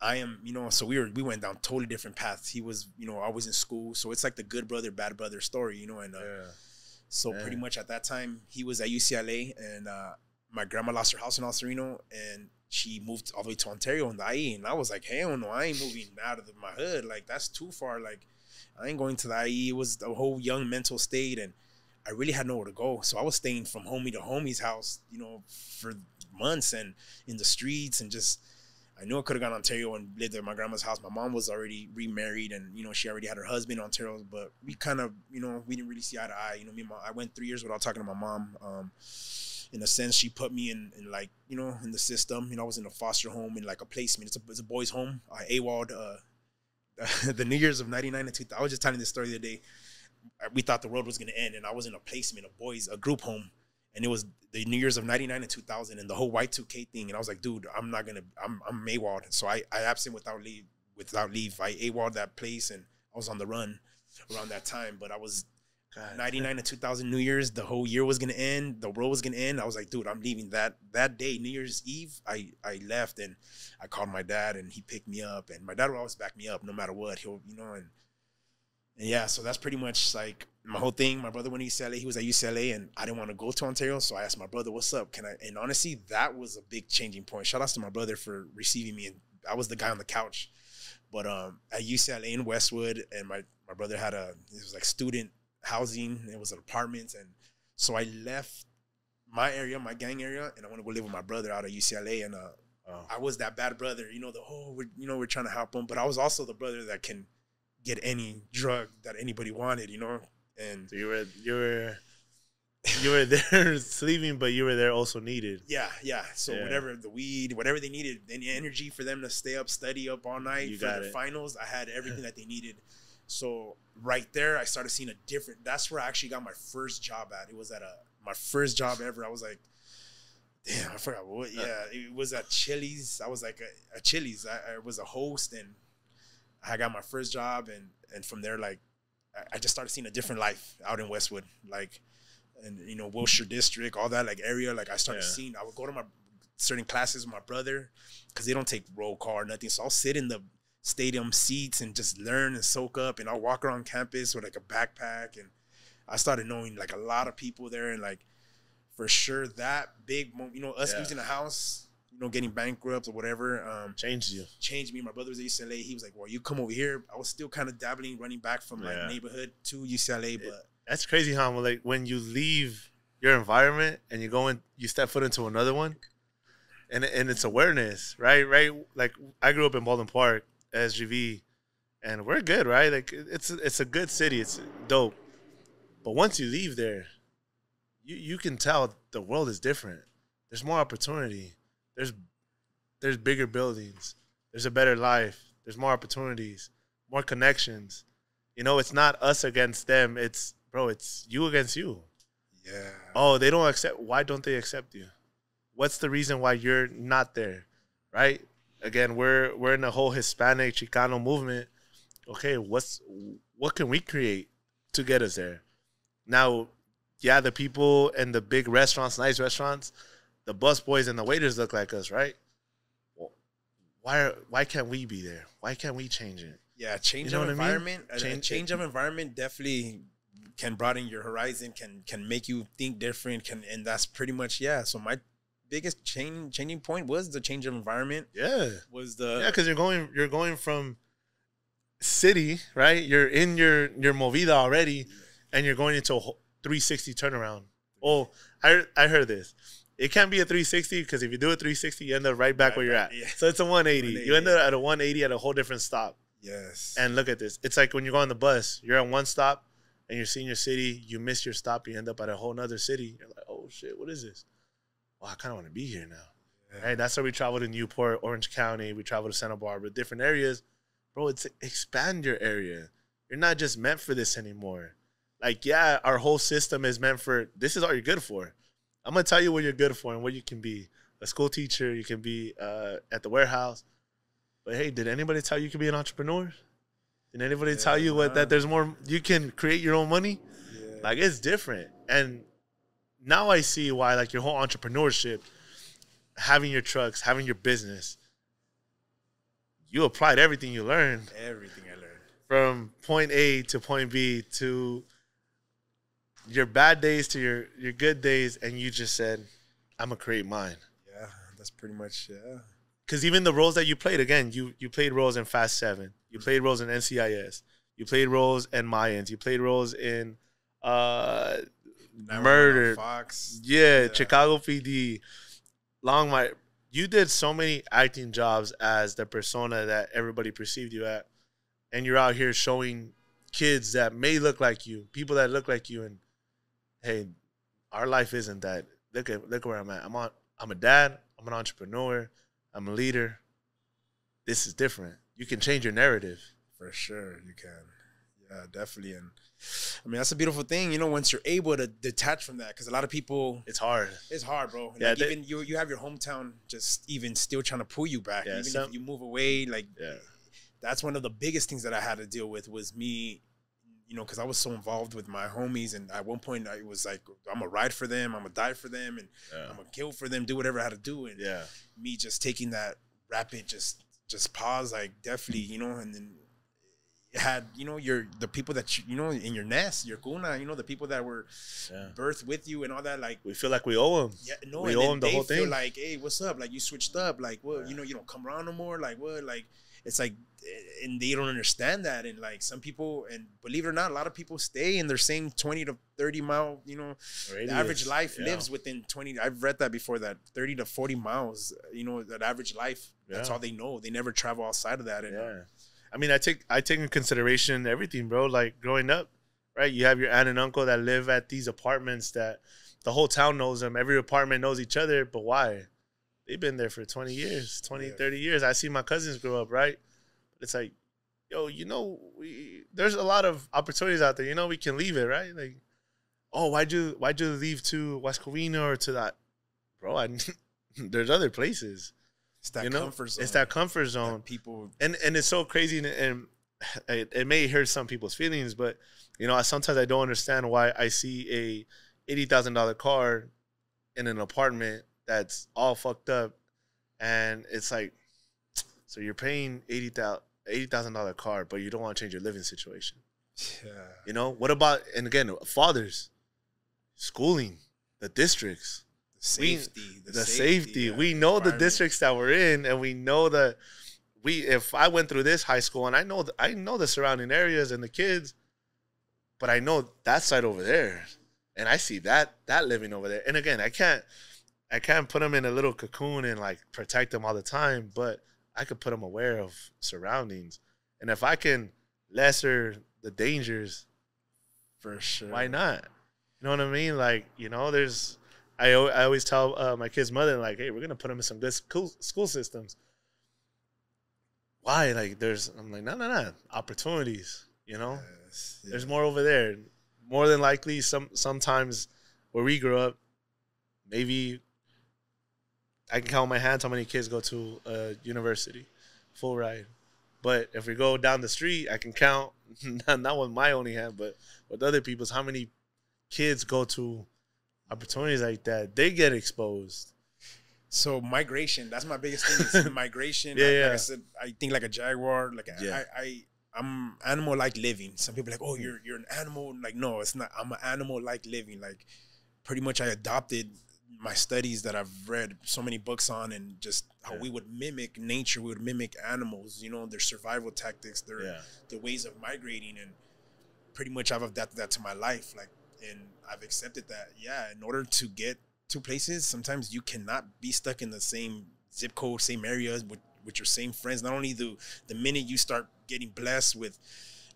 I am, you know, so we were we went down totally different paths. He was, you know, always in school. So it's like the good brother, bad brother story, you know. And uh, so Yeah. pretty much at that time, he was at UCLA, and uh, my grandma lost her house in El Sereno, and she moved all the way to Ontario the IE. And I was like, hell no, I ain't moving out of the, my hood. Like that's too far. Like I ain't going to the IE. It was the whole young mental state, and I really had nowhere to go. So I was staying from homie to homie's house, you know, for months and in the streets and just. I knew I could have gone to Ontario and lived at my grandma's house. My mom was already remarried, and you know she already had her husband in Ontario. But we kind of, you know, we didn't really see eye to eye. You know, me, and my, I went three years without talking to my mom. Um, in a sense, she put me in, in like, you know, in the system. You know, I was in a foster home in like a placement. It's a, it's a boys' home. I AWOL'd uh, the New Year's of '99 and 2000. I was just telling this story the other day. We thought the world was gonna end, and I was in a placement, a boys, a group home, and it was the New Year's of '99 and 2000, and the whole Y2K thing. And I was like, dude, I'm not gonna, I'm, I'm AWOL'd. So I, I absent without leave, without leave. I AWOL'd that place, and I was on the run around that time. But I was God. 99 to 2000 New Year's, the whole year was gonna end, the world was gonna end. I was like, dude, I'm leaving that that day, New Year's Eve. I I left and I called my dad and he picked me up. And my dad would always back me up no matter what. He'll, you know, and and yeah, so that's pretty much like my whole thing. My brother went to UCLA, he was at UCLA, and I didn't want to go to Ontario. So I asked my brother, What's up? Can I and honestly, that was a big changing point. Shout outs to my brother for receiving me and I was the guy on the couch. But um at UCLA in Westwood, and my my brother had a it was like student housing. It was an apartments, and so I left my area, my gang area, and I want to go live with my brother out of UCLA. And uh, Oh. I was that bad brother, you know. The oh, we're you know we're trying to help him, but I was also the brother that can get any drug that anybody wanted, you know. And So you were you were you were there sleeping, but you were there also needed. yeah, yeah. So Yeah. whatever the weed, whatever they needed, any energy for them to stay up, study up all night You for got the it. finals, I had everything that they needed. So right there, I started seeing a different. That's where I actually got my first job at. It was at a my first job ever. I was like, damn, I forgot what. Uh, yeah, it was at Chili's. I was like a, a Chili's. I, I was a host, and I got my first job, and and from there, like, I, I just started seeing a different life out in Westwood, like, and you know Wilshire District, all that like area. Like I started Yeah. seeing. I would go to my certain classes with my brother because they don't take roll call or nothing. So I'll sit in the stadium seats and just learn and soak up, and I'll walk around campus with like a backpack, and I started knowing like a lot of people there, and like for sure that big moment, you know, us Yeah. losing a house, you know, getting bankrupt or whatever, um, Changed you. changed me. My brother was at UCLA. He was like, "Well, you come over here." I was still kind of dabbling, running back from like Yeah. neighborhood to UCLA, but That's crazy how like when you leave your environment and you go in, you step foot into another one, and and it's awareness, right? Right. Like I grew up in Baldwin Park, SGV, and we're good, right? Like it's it's a good city. It's dope. But once you leave there, you you can tell the world is different. There's more opportunity. There's there's bigger buildings. There's a better life. There's more opportunities, more connections. You know, it's not us against them. It's bro, it's you against you. yeah, Oh, they don't accept. Why don't they accept you? What's the reason why you're not there? Right? Again, we're we're in the whole Hispanic Chicano movement. Okay, what's what can we create to get us there? Now, yeah, the people and the big restaurants, nice restaurants, the bus boys and the waiters look like us, right? Well, why are, why can't we be there? Why can't we change it? yeah. Change You know of what I mean? environment, Change- change of environment definitely can broaden your horizon, can can make you think different, can and that's pretty much yeah. So my biggest change changing point was the change of environment. Yeah. Was the Yeah, because you're going you're going from city, right? You're in your your movida already, and you're going into a 360 turnaround. Oh, I I heard this. It can't be a 360 because if you do a 360, you end up right back Right where you're back, at. yeah. So it's a 180. You end up at a 180 at a whole different stop. yes And look at this. It's like when you go on the bus, you're at one stop and you're seeing your city, you miss your stop, you end up at a whole nother city. You're like, oh shit, what is this? Oh, I kind of want to be here now. Yeah. Right? That's why we travel to Newport, Orange County, we travel to Santa Barbara, different areas. Bro, it's expand your area. You're not just meant for this anymore. Like, yeah, our whole system is meant for this is all you're good for. I'm gonna tell you what you're good for and what you can be. A school teacher, you can be uh, at the warehouse. But hey, did anybody tell you you can be an entrepreneur? Did anybody tell you what that there's more you can create your own money? Yeah. Like it's different. And now I see why like your whole entrepreneurship, having your trucks, having your business, you applied everything you learned everything I learned. from point A to point B to your bad days to your your good days and you just said, I'm gonna create mine. Yeah, that's pretty much yeah. Because even the roles that you played, again, you you played roles in Fast Seven, you played roles in NCIS, you played roles in Mayans, you played roles in uh 911 Murder. Fox. Yeah, Yeah. Chicago PD, Longmire. You did so many acting jobs as the persona that everybody perceived you at, and you're out here showing kids that may look like you, people that look like you, and hey, our life isn't that. Look at look where I'm at. I'm on. I'm a dad. I'm an entrepreneur. I'm a leader. This is different. You can change your narrative. For sure, you can. Yeah, definitely. And I mean, that's a beautiful thing, you know, once you're able to detach from that. Because a lot of people, It's hard. it's hard, bro. Yeah, like they- even you, you have your hometown just even still trying to pull you back. Yeah, even some- if you move away, like Yeah. that's one of the biggest things that I had to deal with was me, you know, because I was so involved with my homies, and at one point I was like, I'm gonna ride for them, I'm gonna die for them, and Yeah. I'm gonna kill for them, do whatever I had to do, and Yeah. me just taking that rapid just just pause like definitely you know and then had you know your the people that you, you know in your nest your cuna you know the people that were Yeah. birthed with you and all that like We feel like we owe them. yeah no We owe them the whole feel thing. like hey what's up like you switched up like what Yeah. you know you don't come around no more like what like it's like eh, and they don't understand that and like some people and believe it or not a lot of people stay in their same 20 to 30 mile you know the average life Yeah. lives within 20 i've read that before that 30 to 40 miles you know that average life that's all they know they never travel outside of that and Yeah. I mean, I take I take in consideration everything, bro. Like growing up, right? You have your aunt and uncle that live at these apartments that the whole town knows them. Every apartment knows each other, but why? They've been there for 20 years, 20, Yeah. 30 years. I see my cousins grow up, right? It's like, yo, you know, we there's a lot of opportunities out there. You know, we can leave it, right? Like, oh, why'd you why'd you leave to West Covina or to that? bro, I there's other places. It's that you know, comfort zone. it's that comfort that zone, people. and and it's so crazy, and, and it, it may hurt some people's feelings, but you know, I, sometimes I don't understand why I see a eighty thousand dollar car in an apartment that's all fucked up, and it's like, so you're paying eighty thousand eighty thousand dollar car, but you don't want to change your living situation. Yeah. You know, what about and again, fathers, schooling, the districts, The We- safety. the, safety. yeah, we know the districts that we're in, and we know that we. If I went through this high school, and I know, the, I know the surrounding areas and the kids, but I know that side over there, and I see that that living over there. And again, I can't, I can't put them in a little cocoon and like protect them all the time, but I could put them aware of surroundings, and if I can lesser the dangers, For sure. why not? You know what I mean? Like, you know, there's, I, I always tell uh, my kid's mother, like, hey, we're going to put them in some good school, school systems. Why? Like, there's, I'm like, no, no, no, opportunities, you know? Yes, There's more over there. More than likely, some sometimes where we grew up, maybe I can count on my hands how many kids go to a university, full ride. But if we go down the street, I can count not, not with my only hand, but with other people's how many kids go to opportunities like that. They get exposed. So migration, that's my biggest thing. Is migration. Yeah, like, like yeah. I said, I think like a jaguar. Like Yeah. I, I, I'm animal like living. Some people are like, oh, mm. you're you're an animal. Like no, it's not. I'm an animal like living. Like pretty much, I adopted my studies that I've read so many books on, and just how Yeah. we would mimic nature. We would mimic animals. You know, their survival tactics, their Yeah. the ways of migrating, and pretty much I've adapted that to my life. Like, and I've accepted that. Yeah, in order to get to places, sometimes you cannot be stuck in the same zip code, same areas with with your same friends. Not only do the minute you start getting blessed with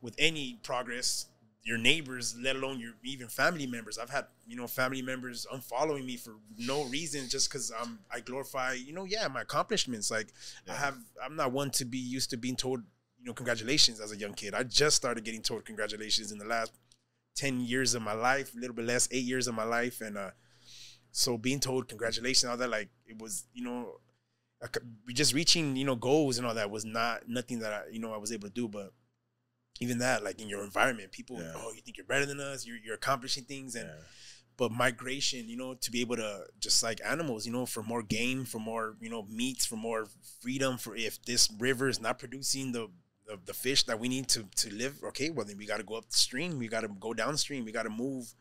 with any progress, your neighbors, let alone your even family members. I've had you know family members unfollowing me for no reason, just because I'm um, I glorify you know yeah my accomplishments. Like I have I'm not one to be used to being told you know congratulations as a young kid. I just started getting told congratulations in the last ten years of my life, a little bit less, eight years of my life, and uh, so being told congratulations, all that like it was you know just reaching you know goals and all that was not nothing that I you know I was able to do, but even that like in your environment, people Yeah. oh you think you're better than us, you're you're accomplishing things and Yeah. but migration, you know, to be able to just like animals, you know, for more game, for more, you know, meats, for more freedom, for if this river is not producing the the, the fish that we need to to live, okay, well then we got to go upstream, we got to go downstream, we got to move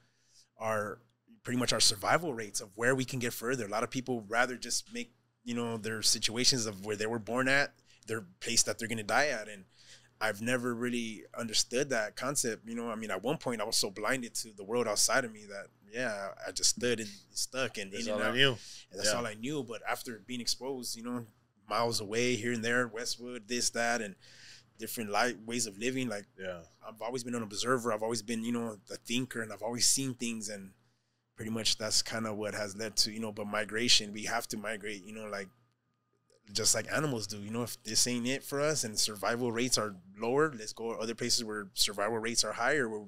our pretty much our survival rates of where we can get further. A lot of people rather just make you know their situations of where they were born at, their place that they're gonna die at, and I've never really understood that concept. You know, I mean, at one point I was so blinded to the world outside of me that yeah, I just stood and stuck and That's in and all I knew. And that's Yeah. all I knew. But after being exposed, you know, miles away here and there, Westwood, this, that, and different light ways of living, like Yeah. I've always been an observer. I've always been, you know, a thinker, and I've always seen things, and pretty much that's kind of what has led to, you know, but migration. We have to migrate, you know, like just like animals do. You know, if this ain't it for us, and survival rates are lower, let's go other places where survival rates are higher, where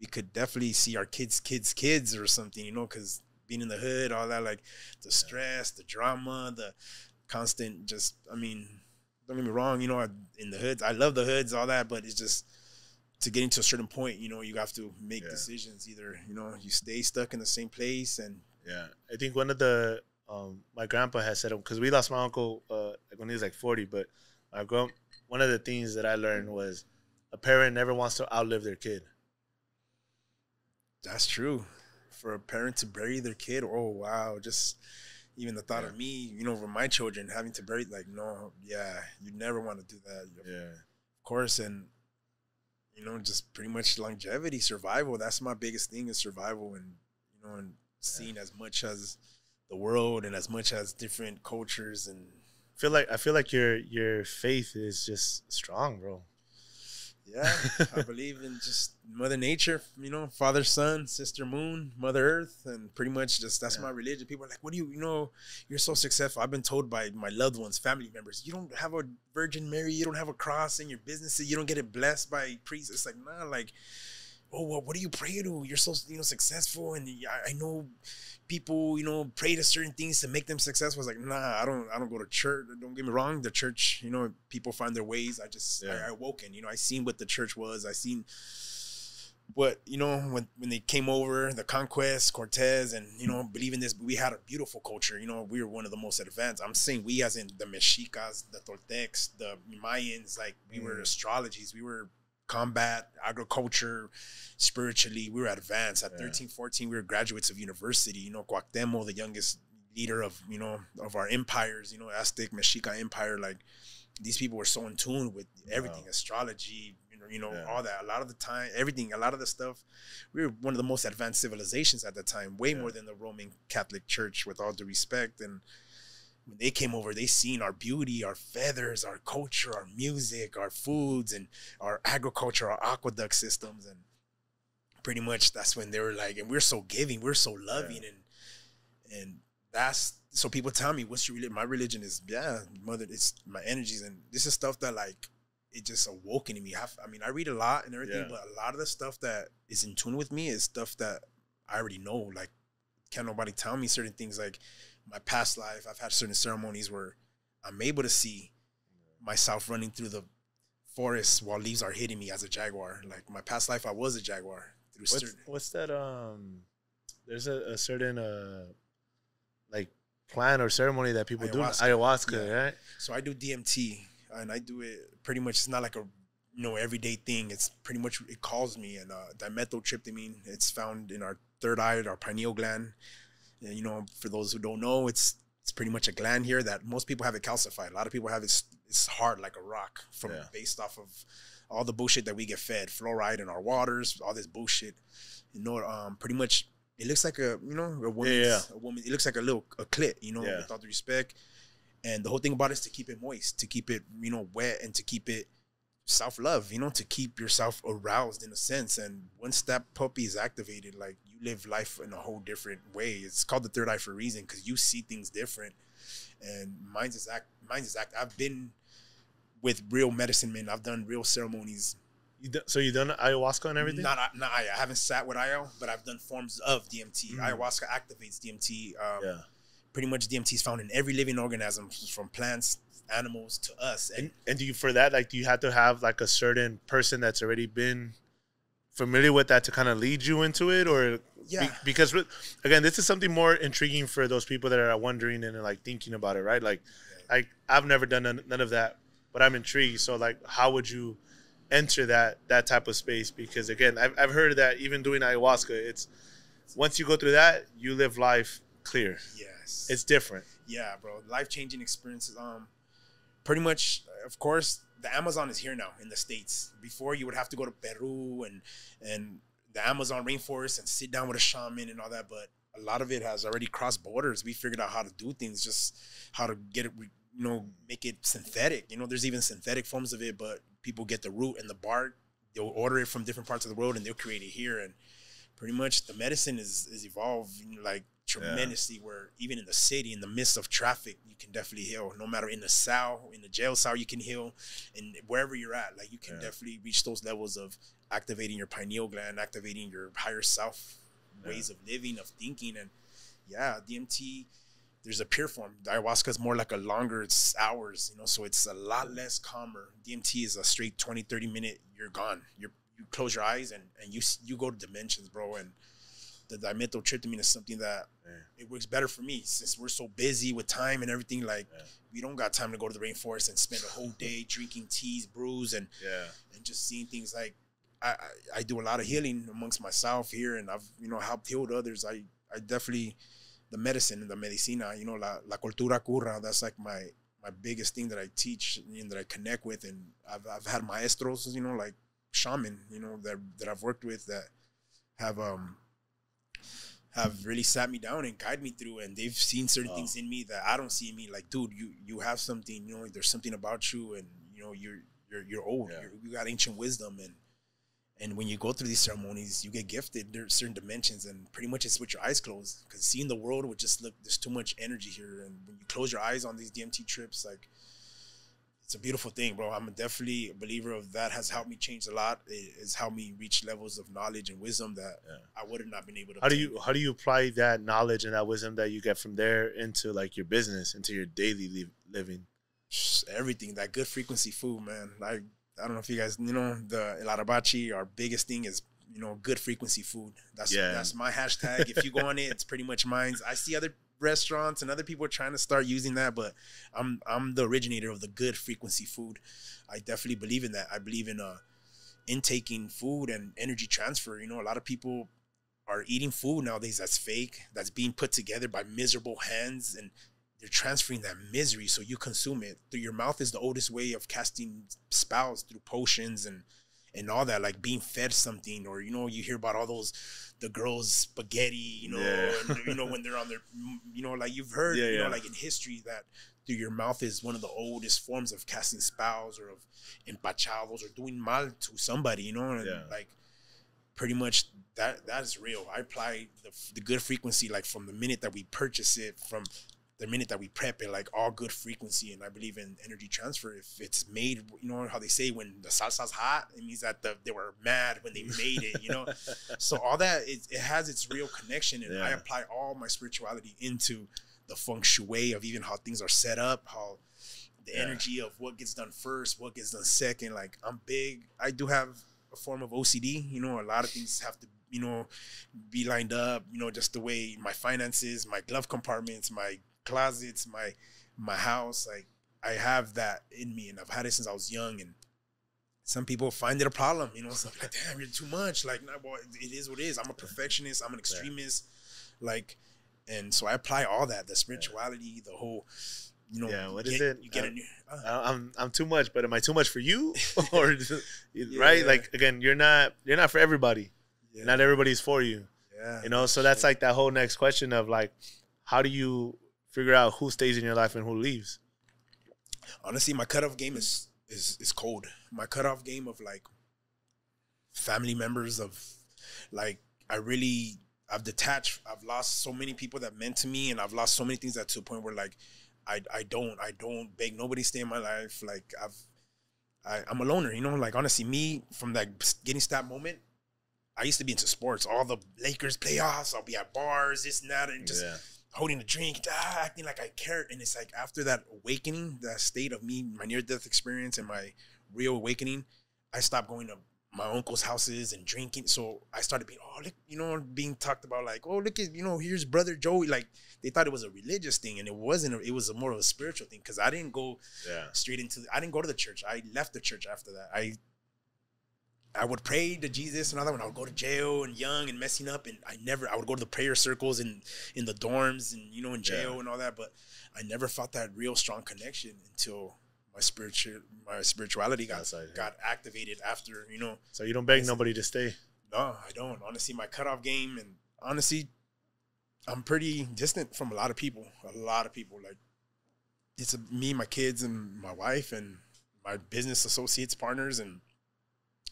we could definitely see our kids, kids, kids, or something, you know, because being in the hood, all that, like the stress, the drama, the constant, just, I mean, don't get me wrong, you know, I- in the hoods, I love the hoods, all that, but it's just to getting to a certain point, you know, you have to make Yeah. decisions. Either you know, you stay stuck in the same place, and Yeah, I think one of the um, my grandpa has said because we lost my uncle uh, like when he was like forty, but my grand one of the things that I learned was a parent never wants to outlive their kid. that's true. For a parent to bury their kid, oh wow, just even the thought Yeah. of me, you know, for my children having to bury, like, no, yeah, you never want to do that. Yeah, of course and you know just pretty much longevity survival that's my biggest thing is survival and you know and seeing as much as the world and as much as different cultures and I feel like I feel like your your faith is just strong, bro. Yeah i believe in just mother nature you know father son sister moon mother earth and pretty much just that's Yeah. my religion people are like what do you you know you're so successful i've been told by my loved ones family members you don't have a virgin mary you don't have a cross in your businesses you don't get it blessed by priests it's like nah like oh, well, what do you pray to? You're so you know successful, and I, I know people you know pray to certain things to make them successful. I was like, nah, I don't I don't go to church. Don't get me wrong, the church, you know, people find their ways. I just Yeah. I, I awoken, you know, I seen what the church was. I seen what you know when when they came over the conquest cortez and you know believe in this we had a beautiful culture you know we were one of the most advanced i'm saying we as in the mexicas the toltecs the mayans like we were Mm. astrologies we were combat agriculture spiritually we were advanced at Yeah. 13 14 we were graduates of university you know Cuauhtemoc, the youngest leader of you know of our empires you know aztec mexica empire like these people were so in tune with everything Wow. astrology you know you know Yeah. all that a lot of the time everything a lot of the stuff we were one of the most advanced civilizations at the time way Yeah. more than the roman catholic church with all due respect and when they came over they seen our beauty our feathers our culture our music our foods and our agriculture our aqueduct systems and pretty much that's when they were like and we're so giving we're so loving and and that's so people tell me what's your religion my religion is yeah mother it's my energies and this is stuff that like it just awoken in me. I, I mean i read a lot and everything Yeah. but a lot of the stuff that is in tune with me is stuff that i already know like can't nobody tell me certain things like my past life i've had certain ceremonies where i'm able to see myself running through the forest while leaves are hitting me as a jaguar like my past life i was a jaguar through What's certain what's that? Um, there's a, a certain uh, like plan or ceremony that people do Ayahuasca. ayahuasca, Yeah. right? So I do DMT, and I do it pretty much. It's not like a you know everyday thing. It's pretty much it calls me. And uh, dimethyltryptamine, it's found in our third eye, our pineal gland. And, you know, for those who don't know, it's it's pretty much a gland here that most people have it calcified. A lot of people have it. It's hard like a rock from Yeah. based off of all the bullshit that we get fed, fluoride in our waters, all this bullshit. You know, um, pretty much. It looks like a you know a woman's yeah. a woman. It looks like a little a clit. You know, Yeah. with all the respect. And the whole thing about it is to keep it moist, to keep it, you know, wet and to keep it self love, you know, to keep yourself aroused in a sense. And once that puppy is activated, like live life in a whole different way. It's called the third eye for a reason because you see things different. And mine's is act, mine's is act. I've been with real medicine men. I've done real ceremonies. You do, so you done ayahuasca and everything? Not, not I, I haven't sat with IO, but I've done forms of DMT. Mm. Ayahuasca activates DMT. Um, yeah. Pretty much DMT is found in every living organism, from plants, animals to us. And And, and do you for that like do you have to have like a certain person that's already been familiar with that to kind of lead you into it or yeah, Be- because again this is something more intriguing for those people that are wondering and like thinking about it right? Like like i've never done none, none of that but i'm intrigued. So like how would you enter that that type of space? Because again i've, I've heard that even doing ayahuasca it's once you go through that you live life clear. Yes, it's different. Yeah, bro. Life changing experiences. Um, pretty much, of course, the Amazon is here now in the states. Before you would have to go to Peru and and the Amazon rainforest and sit down with a shaman and all that, but a lot of it has already crossed borders. We figured out how to do things, just how to get it, you know, make it synthetic. You know, there's even synthetic forms of it, but people get the root and the bark. They'll order it from different parts of the world and they'll create it here. And pretty much the medicine is is evolving like tremendously. Where even in the city, in the midst of traffic, you can definitely heal. No matter in the cell, in the jail cell, you can heal, and wherever you're at, like you can Yeah. definitely reach those levels of activating your pineal gland, activating your higher self ways of living, of thinking, and yeah, DMT. There's a pure form. Ayahuasca is more like a longer, it's hours, you know, so it's a lot less calmer. DMT is a straight 20, 30 minute, you're gone. You're you close your eyes and, and you you go to dimensions, bro. And the dimethyltryptamine is something that Yeah. it works better for me since we're so busy with time and everything. Like Yeah. we don't got time to go to the rainforest and spend a whole day drinking teas, brews, and yeah and just seeing things like I, I, I do a lot of healing amongst myself here and I've you know helped heal others. I I definitely the medicine and the medicina, you know, la, la cultura cura. that's like my my biggest thing that I teach and that I connect with and I've I've had maestros, you know, like shaman, you know, that that I've worked with that have um have really sat me down and guide me through and they've seen certain Wow. things in me that I don't see in me like dude you you have something you know there's something about you and you know you're you're you're old Yeah. you're, you got ancient wisdom and and when you go through these ceremonies you get gifted there's certain dimensions and pretty much it's with your eyes closed because seeing the world would just look there's too much energy here and when you close your eyes on these DMT trips like it's a beautiful thing, bro. I'm definitely a believer of that. Has helped me change a lot. It has helped me reach levels of knowledge and wisdom that Yeah. I would have not been able to. How do you how do you apply that knowledge and that wisdom that you get from there into like your business, into your daily li- living? Just everything that good frequency food, man. I I don't know if you guys you know the El Arabachi. Our biggest thing is you know good frequency food. That's Yeah. that's my hashtag. if you go on it, it's pretty much mine. I see other restaurants and other people are trying to start using that, but I'm I'm the originator of the good frequency food. I definitely believe in that. I believe in uh intaking food and energy transfer. You know, a lot of people are eating food nowadays that's fake, that's being put together by miserable hands and they're transferring that misery so you consume it through your mouth is the oldest way of casting spells through potions and and all that like being fed something or you know you hear about all those the girls spaghetti you know Yeah. and, you know when they're on their you know like you've heard Yeah, you know like in history that through your mouth is one of the oldest forms of casting spells or of empachados or doing mal to somebody you know and like pretty much that that is real. I apply the, the good frequency like from the minute that we purchase it from the minute that we prep it, like all good frequency, and I believe in energy transfer. If it's made, you know how they say when the salsa's hot, it means that the, they were mad when they made it, you know. so all that it, it has its real connection, and I apply all my spirituality into the feng shui of even how things are set up, how the Yeah. energy of what gets done first, what gets done second. Like I'm big. I do have a form of OCD. You know, a lot of things have to, you know, be lined up. You know, just the way my finances, my glove compartments, my closets, my my house. Like I have that in me, and I've had it since I was young. And some people find it a problem. You know, so like, damn, you're too much. Like, nah, boy, it is what it is. I'm a perfectionist. I'm an extremist. Like, and so I apply all that, the spirituality, the whole. You know, Yeah, what you is get- it? You get Uh, a new. uh, I'm I'm too much, but am I too much for you? or right? Yeah. Like again, you're not you're not for everybody. yeah, Not everybody's for you. yeah, You know, so that's like that whole next question of like, how do you figure out who stays in your life and who leaves? honestly, my cutoff game is is is cold. My cutoff game of like family members of like I really I've detached. I've lost so many people that meant to me, and I've lost so many things that to a point where like I I don't I don't beg nobody stay in my life. Like I've I, I'm a loner, you know. Like honestly, me from that getting stabbed moment. I used to be into sports. All the Lakers playoffs, I'll be at bars, this and that, and just holding a drink, ah, acting like I cared. And it's like after that awakening, that state of me, my near death experience and my real awakening, I stopped going to my uncle's houses and drinking. So I started being, oh, look, you know, being talked about like, oh, look at, you know, here's brother Joey. Like they thought it was a religious thing and it wasn't, it was a more of a spiritual thing. Cause I didn't go yeah, straight into, I didn't go to the church. I left the church after that. I, I would pray to Jesus and all that when I would go to jail and young and messing up, and I never I would go to the prayer circles and in the dorms and you know in jail Yeah. and all that, but I never felt that real strong connection until my spiritual my spirituality got Outside, yeah. got activated after you know So you don't beg nobody to stay. no I don't honestly my cutoff game and honestly I'm pretty distant from a lot of people a lot of people like it's a, me my kids and my wife and my business associates partners and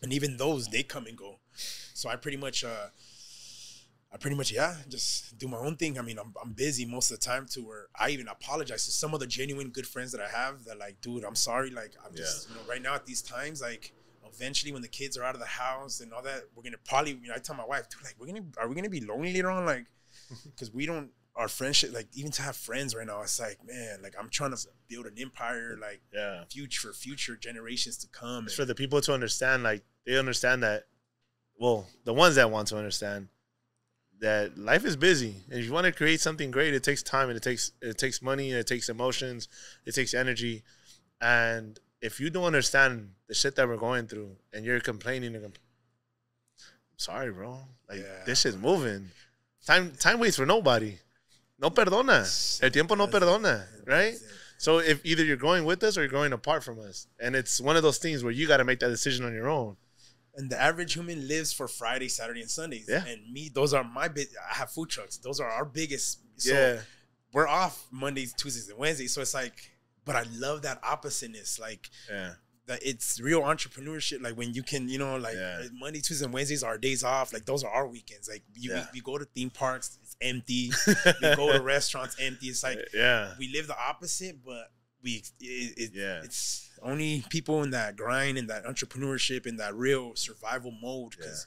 and even those they come and go. So i pretty much uh i pretty much yeah just do my own thing. I mean i'm, I'm busy most of the time to where i even apologize to some of the genuine good friends that i have that like dude i'm sorry. Like i'm just you know right now at these times like eventually when the kids are out of the house and all that we're gonna probably you know i tell my wife dude like we're gonna are we gonna be lonely later on? Like because we don't our friendship like even to have friends right now it's like man like i'm trying to build an empire like Yeah. future for future generations to come It's for the people to understand, like they understand that. Well, the ones that want to understand that life is busy, and if you want to create something great, it takes time and it takes it takes money and it takes emotions, it takes energy, and if you don't understand the shit that we're going through, and you're complaining, and compl- I'm sorry, bro. Like Yeah. this shit's moving. Time time waits for nobody. No perdona. El tiempo no perdona, right? So if either you're going with us or you're going apart from us, and it's one of those things where you got to make that decision on your own. and the average human lives for Friday, Saturday, and Sundays. Yeah. And me, those are my big. I have food trucks. Those are our biggest. So yeah, we're off Mondays, Tuesdays, and Wednesdays. So it's like, but I love that oppositeness. Like yeah, that, it's real entrepreneurship. Like when you can, you know, like Yeah. Monday, Tuesdays, and Wednesdays are our days off. Like those are our weekends. Like you, Yeah. we, we go to theme parks, empty. we go to restaurants, empty. It's like yeah, we live the opposite, but we it, it, Yeah. it's only people in that grind and that entrepreneurship and that real survival mode because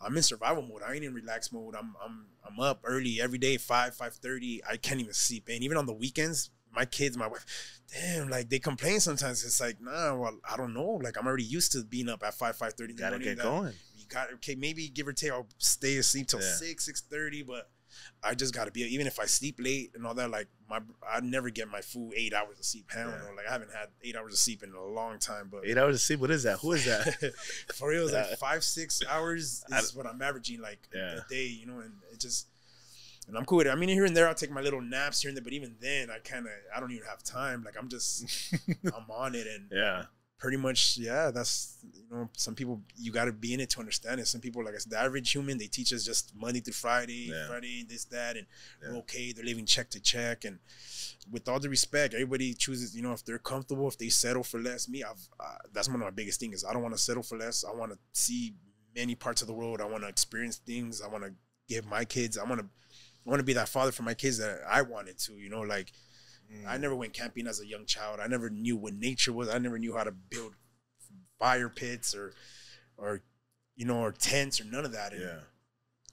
I'm in survival mode. I ain't in relax mode. I'm I'm I'm up early every day, five five thirty. I can't even sleep, and even on the weekends, my kids, my wife, damn, like they complain sometimes. It's like, nah, well, I don't know. Like I'm already used to being up at five five thirty. Gotta get going. You got okay, maybe give or take. I'll stay asleep till Yeah. six six thirty, but I just gotta be. Even if I sleep late and all that, like my I never get my full eight hours of sleep. Hell Yeah. no, like I haven't had eight hours of sleep in a long time. But Eight hours of sleep. What is that? Who is that? for real, it's like Yeah. five six hours is what I'm averaging like Yeah. a day. You know, and it just. And I'm cool with it. I mean, here and there, I'll take my little naps here and there, but even then, I kind of, I don't even have time. Like, I'm just, I'm on it, and yeah. Pretty much yeah that's you know some people you got to be in it to understand it. Some people like i said the average human they teach us just monday through friday Yeah. friday this that and we're okay. They're living check to check. And with all the respect everybody chooses you know if they're comfortable if they settle for less. Me i've uh, that's one of my biggest things is i don't want to settle for less. I want to see many parts of the world. I want to experience things. I want to give my kids i want to i want to be that father for my kids that i wanted to you know like Mm. I never went camping as a young child. I never knew what nature was. I never knew how to build fire pits or, or, you know, or tents or none of that. And, Yeah.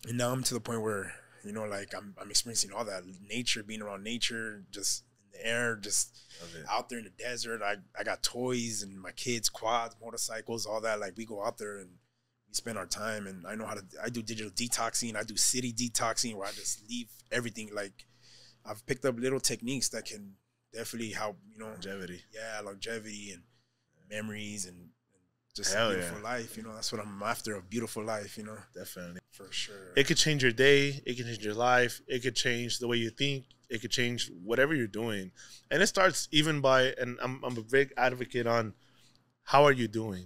and now I'm to the point where, you know, like I'm, I'm experiencing all that nature, being around nature, just in the air, just out there in the desert. I, I got toys and my kids, quads, motorcycles, all that. Like we go out there and we spend our time. And I know how to. I do digital detoxing. I do city detoxing where I just leave everything. Like I've picked up little techniques that can definitely help. You know, Longevity. yeah, longevity and memories and, and just Hell a beautiful yeah. life. You know, that's what I'm after. A beautiful life. You know, Definitely. for sure. It could change your day. It could change your life. It could change the way you think. It could change whatever you're doing. And it starts even by, and I'm, I'm a big advocate on how are you doing?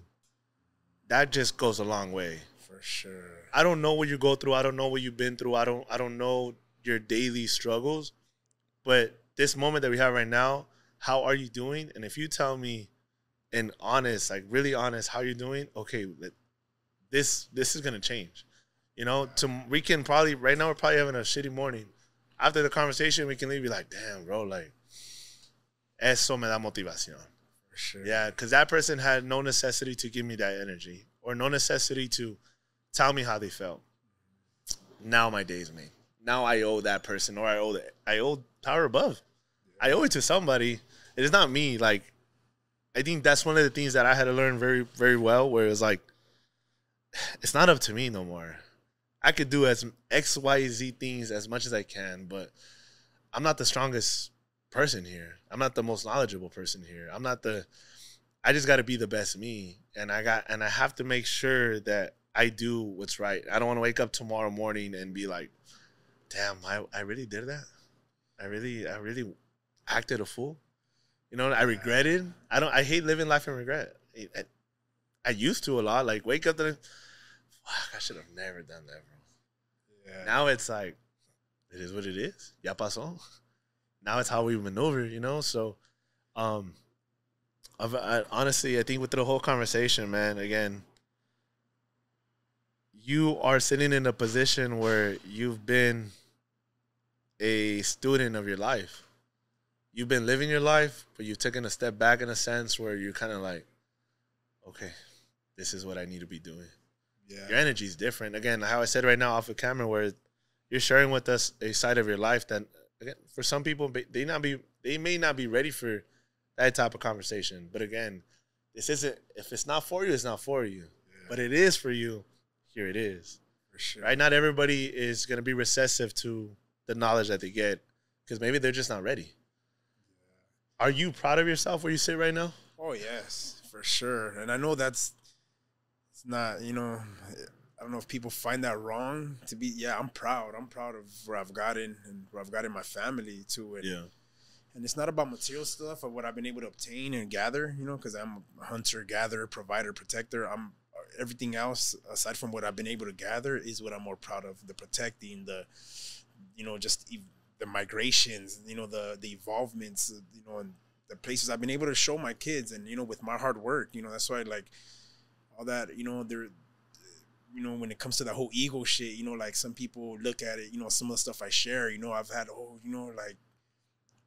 That just goes a long way. for sure. I don't know what you go through. I don't know what you've been through. I don't I don't know your daily struggles. But this moment that we have right now, how are you doing? And if you tell me and honest, like really honest, how you're doing, okay, this this is gonna change. You know, to we can probably right now we're probably having a shitty morning. After the conversation, we can leave you like, damn, bro, like eso me da motivación. For sure. Yeah, because that person had no necessity to give me that energy or no necessity to tell me how they felt. Now my day's made. Now I owe that person or I owe the, I owe power above. I owe it to somebody. It is not me. Like I think that's one of the things that I had to learn very, very well, where it's like it's not up to me no more. I could do as X, Y, Z things as much as I can, but I'm not the strongest person here. I'm not the most knowledgeable person here. I'm not the I just got to be the best me and I got and I have to make sure that I do what's right. I don't want to wake up tomorrow morning and be like, "Damn, I I really did that. I really I really acted a fool." You know, I regretted. I don't I hate living life in regret. I, I, I used to a lot like wake up the fuck, I should have never done that, bro. Yeah. Now it's like, it is what it is. Ya pasó. Now it's how we maneuver, you know. So, um, I've, I, honestly, I think with the whole conversation, man, again, you are sitting in a position where you've been a student of your life. You've been living your life, but you've taken a step back in a sense where you're kind of like, okay, this is what I need to be doing yeah. your energy is different. Again, how I said right now off the camera, where you're sharing with us a side of your life that, again, for some people, they not be, they may not be ready for that type of conversation. But again, this isn't. If it's not for you, it's not for you. Yeah, But it is for you. Here it is. for sure. Right? Not everybody is gonna be recessive to the knowledge that they get because maybe they're just not ready. Are you proud of yourself where you sit right now? Oh yes, for sure. And I know that's it's not, you know, I don't know if people find that wrong to be yeah, I'm proud. I'm proud of where I've gotten and where I've gotten my family to and and it's not about material stuff of what I've been able to obtain and gather, you know, because I'm a hunter, gatherer, provider, protector. I'm everything else aside from what I've been able to gather is what I'm more proud of. The protecting, the you know, just ev- the migrations, you know, the the evolvements, uh, you know, and the places I've been able to show my kids, and you know, with my hard work, you know, that's why like all that, you know, there. You know, when it comes to that whole ego shit, you know, like some people look at it, you know, some of the stuff I share, you know, I've had, oh, you know, like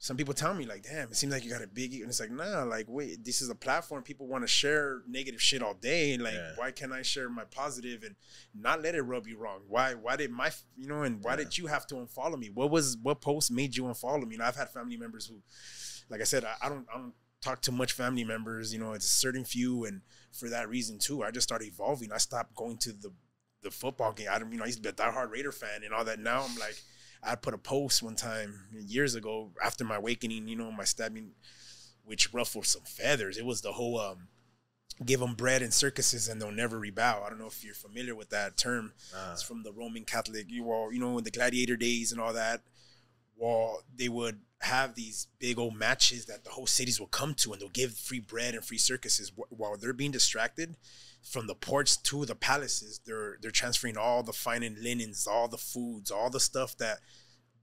some people tell me like, damn, it seems like you got a big ego. And it's like, nah, like, wait, this is a platform. People want to share negative shit all day. Like, Yeah. why can't I share my positive and not let it rub you wrong? Why, why did my, you know, and why Yeah. did you have to unfollow me? What was, what post made you unfollow me? You know, I've had family members who, like I said, I, I don't, I don't talk to much family members. You know, it's a certain few, and for that reason too, I just started evolving. I stopped going to the, the football game. I don't, you know, I used to be a diehard Raider fan and all that. Now I'm like. I put a post one time years ago after my awakening, you know, my stabbing, which ruffled some feathers. It was the whole um, give them bread and circuses and they'll never rebow. I don't know if you're familiar with that term. Uh, It's from the Roman Catholic, you all, you know, in the gladiator days and all that. Well, they would have these big old matches that the whole cities will come to, and they'll give free bread and free circuses while they're being distracted from the ports to the palaces. They're they're transferring all the fine and linens, all the foods, all the stuff that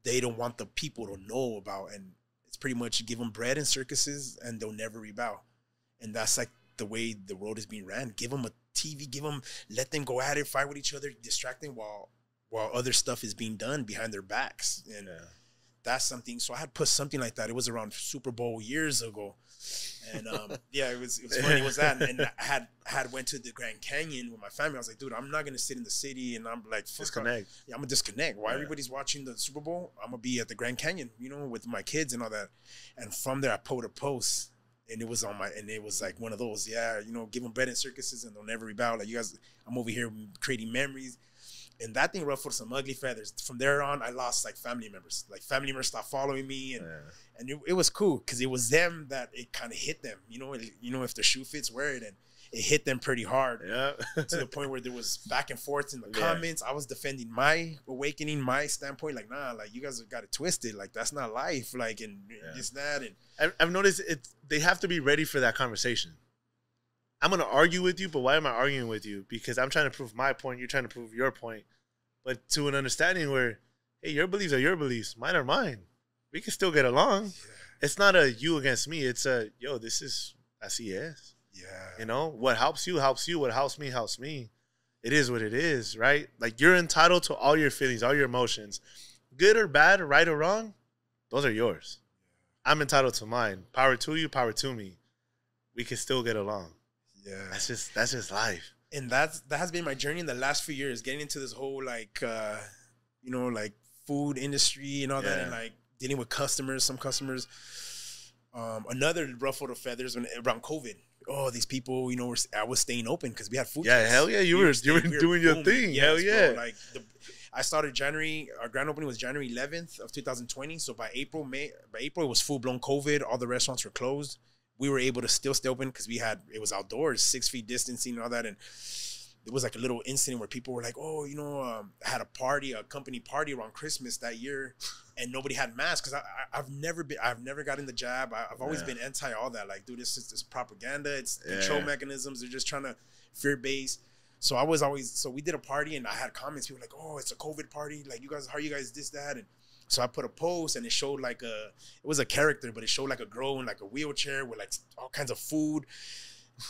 they don't want the people to know about, and it's pretty much give them bread and circuses, and they'll never rebow. And that's like the way the world is being ran. Give them a TV, give them, let them go at it, fight with each other, distracting while while other stuff is being done behind their backs. And. That's something. So I had put something like that. It was around Super Bowl years ago, and um, yeah, it was it was funny. It was that, and I had had went to the Grand Canyon with my family. I was like, dude, I'm not gonna sit in the city, and I'm like, fuck, Disconnect. yeah, I'm gonna disconnect. While Yeah. everybody's watching the Super Bowl, I'm gonna be at the Grand Canyon, you know, with my kids and all that. And from there, I put a post, and it was on my, and it was like one of those, yeah, you know, give them bread and circuses, and they'll never rebound. Like you guys, I'm over here creating memories, and that thing ruffled some ugly feathers. From there on, I lost like family members. Like family members stopped following me, and Yeah. and it, it was cool because it was them that it kind of hit them. You know, it, you know, if the shoe fits, wear it, and it hit them pretty hard Yeah. to the point where there was back and forth in the Yeah. comments. I was defending my awakening, my standpoint. Like, nah, like you guys have got it twisted. Like that's not life. Like, and Yeah. this that and I've, I've noticed it. They have to be ready for that conversation. I'm gonna argue with you, but why am I arguing with you? Because I'm trying to prove my point. You're trying to prove your point, but to an understanding where, hey, your beliefs are your beliefs, mine are mine. We can still get along. It's not a you against me. It's a yo. This is así es. yeah, You know what helps you helps you. What helps me helps me. It is what it is, right? Like you're entitled to all your feelings, all your emotions, good or bad, right or wrong. Those are yours. I'm entitled to mine. Power to you, power to me. We can still get along. Yeah. That's just that's just life. And that's that has been my journey in the last few years, getting into this whole like, uh, you know, like food industry and all that, and like dealing with customers. Some customers. Um, another ruffle of feathers when around COVID. Oh, these people, you know, were, I was staying open because we had food. Yeah, trucks. hell yeah, you We were- you were we doing your thing. Hell bro. yeah. Like the, I started January. Our grand opening was January 11th of 2020. So by April, May, by April it was full blown COVID. All the restaurants were closed. We were able to still stay open because we had it was outdoors, six feet distancing and all that. And it was like a little incident where people were like, "Oh, you know, um, I had a party, a company party around Christmas that year, and nobody had masks." Because I, I've never been, I've never gotten the jab. I, I've always Yeah. been anti all that. Like, dude, this is this propaganda. It's control Yeah. mechanisms. They're just trying to fear base. So I was always so we did a party and I had comments. People were like, "Oh, it's a COVID party. Like, you guys, how are you guys this that?" And so I put a post and it showed like a, it was a character, but it showed like a girl in like a wheelchair with like all kinds of food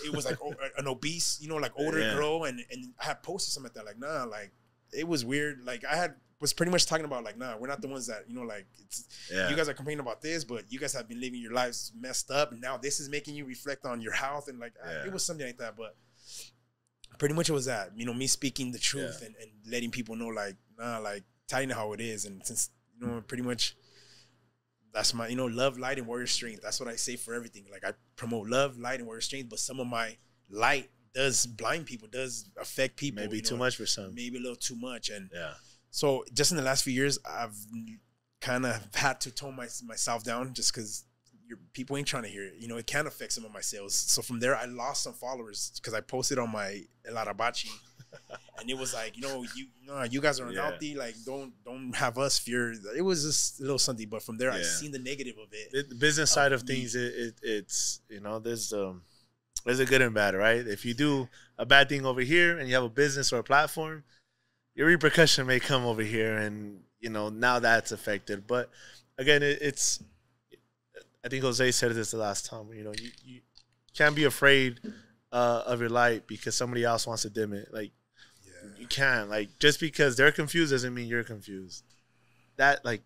it was like an obese, you know, like older Yeah. girl, and and I had posted something like that. Like, nah, like it was weird. Like I had was pretty much talking about like, nah, we're not the ones that you know, like it's Yeah. you guys are complaining about this, but you guys have been living your lives messed up, and now this is making you reflect on your health and like I- it was something like that. But pretty much it was that you know me speaking the truth Yeah. and, and letting people know like nah, like telling how it is, and since you know pretty much that's my you know love light and warrior strength. That's what i say for everything. Like i promote love light and warrior strength but some of my light does blind people does affect people Maybe too know, much for some. maybe a little too much. And Yeah. so just in the last few years i've kind of had to tone my, myself down just because your people ain't trying to hear it. You know it can affect some of my sales. So from there i lost some followers because i posted on my El Arabachi and it was like you know you no, you guys are Yeah. unhealthy like don't don't have us fear it was just a little something but from there i Yeah. seen the negative of it It- the business side of things, it, it it's you know there's um there's a good and bad, right? If you do a bad thing over here and you have a business or a platform, your repercussion may come over here, and you know now that's affected. But again, it, it's I think Jose said this the last time. You know, you, you can't be afraid uh, of your light because somebody else wants to dim it. Like yeah you can't like just because they're confused doesn't mean you're confused. That like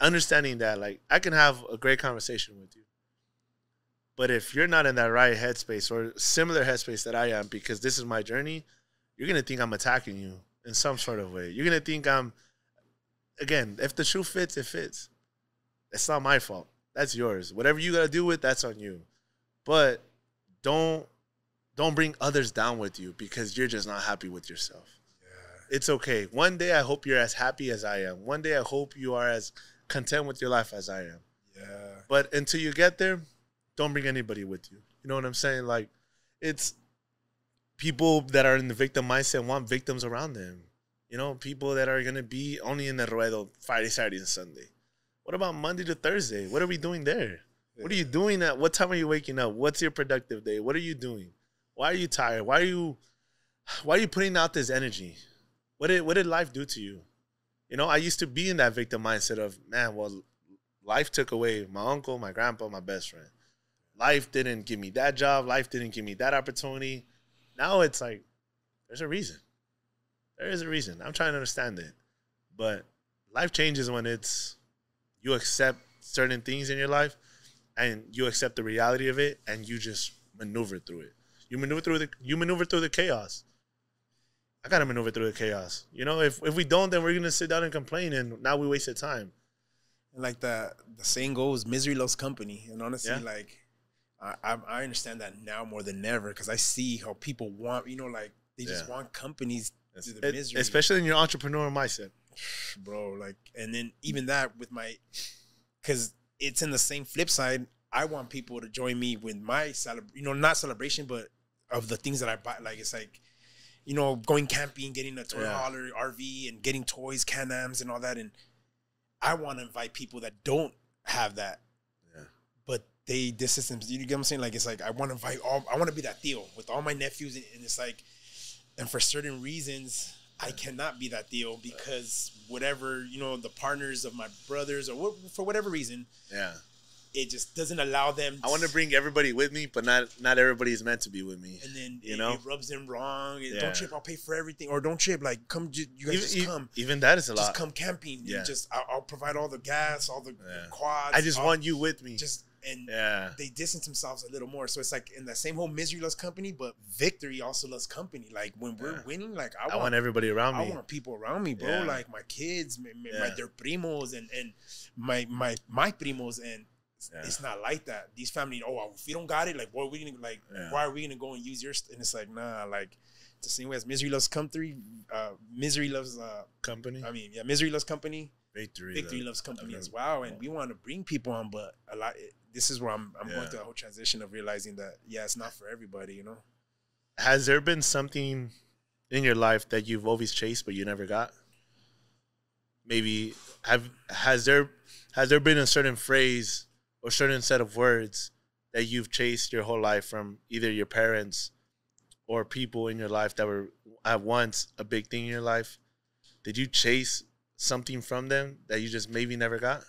understanding that like I can have a great conversation with you. But if you're not in that right headspace or similar headspace that I am, because this is my journey, you're gonna think I'm attacking you in some sort of way. You're gonna think I'm again, if the shoe fits, it fits. It's not my fault. That's yours. Whatever you gotta do with, that's on you. But don't don't bring others down with you because you're just not happy with yourself. It's okay. One day I hope you're as happy as I am. One day I hope you are as content with your life as I am. Yeah. But until you get there, don't bring anybody with you. You know what I'm saying? Like, it's people that are in the victim mindset want victims around them. You know, people that are gonna be only in the ruedo Friday, Saturday, and Sunday. What about Monday to Thursday? What are we doing there? What are you doing at what time are you waking up? What's your productive day? What are you doing? Why are you tired? Why are you why are you putting out this energy? What did what did life do to you? You know, I used to be in that victim mindset of, man, well, life took away my uncle, my grandpa, my best friend. Life didn't give me that job. Life didn't give me that opportunity. Now it's like, there's a reason. There is a reason. I'm trying to understand it. But life changes when it's you accept certain things in your life and you accept the reality of it and you just maneuver through it. You maneuver through the you maneuver through the chaos. I gotta maneuver through the chaos. You know, if if we don't, then we're gonna sit down and complain, and now we wasted time. And like the the saying goes, misery loves company. And honestly, Yeah. like I I understand that now more than ever because I see how people want, you know, like they just Yeah. want companies to the It- misery, especially in your entrepreneur mindset. bro. Like, and then even that with my, because it's in the same flip side. I want people to join me with my celeb, you know, not celebration, but of the things that I buy. Like it's like, you know, going camping, getting a toy Yeah. hauler RV, and getting toys, Can-Ams, and all that. And I want to invite people that don't have that, Yeah. but they this system. You get what I'm saying? Like it's like I want to invite all. I want to be that deal with all my nephews, and, and it's like, and for certain reasons. I cannot be that deal because whatever you know, the partners of my brothers or what, for whatever reason, Yeah, it just doesn't allow them. I want to bring everybody with me, but not not everybody is meant to be with me. and then you it, know? it rubs them wrong. Yeah. Don't trip, I'll pay for everything, or don't trip. Like come, you guys Even, just come, even that is a just lot. Just come camping. Yeah. Just I'll, I'll provide all the gas, all the Yeah. quads. I just want you with me. just and yeah, they distance themselves a little more. So it's like in that same whole misery loves company, but victory also loves company. Like when we're Yeah. winning, like I I want want everybody around me. I want people around me, bro. Yeah. Like my kids, my, my, their primos, and and my my my primos, and Yeah. it's not like that. These family, oh, if you don't got it, like, what are we gonna like? Yeah. Why are we gonna go and use your? St-? And it's like, nah, like it's the same way as misery loves company. Uh, misery loves. Uh, company, I mean, yeah, misery loves company. victory, Victory love. loves company love- as well, and we want to bring people on, but a lot. This is where I'm. I'm Yeah. going through a whole transition of realizing that yeah, it's not for everybody. You know. Has there been something in your life that you've always chased but you never got? Maybe have has there has there been a certain phrase or certain set of words that you've chased your whole life from either your parents or people in your life that were at once a big thing in your life? Did you chase something from them that you just maybe never got?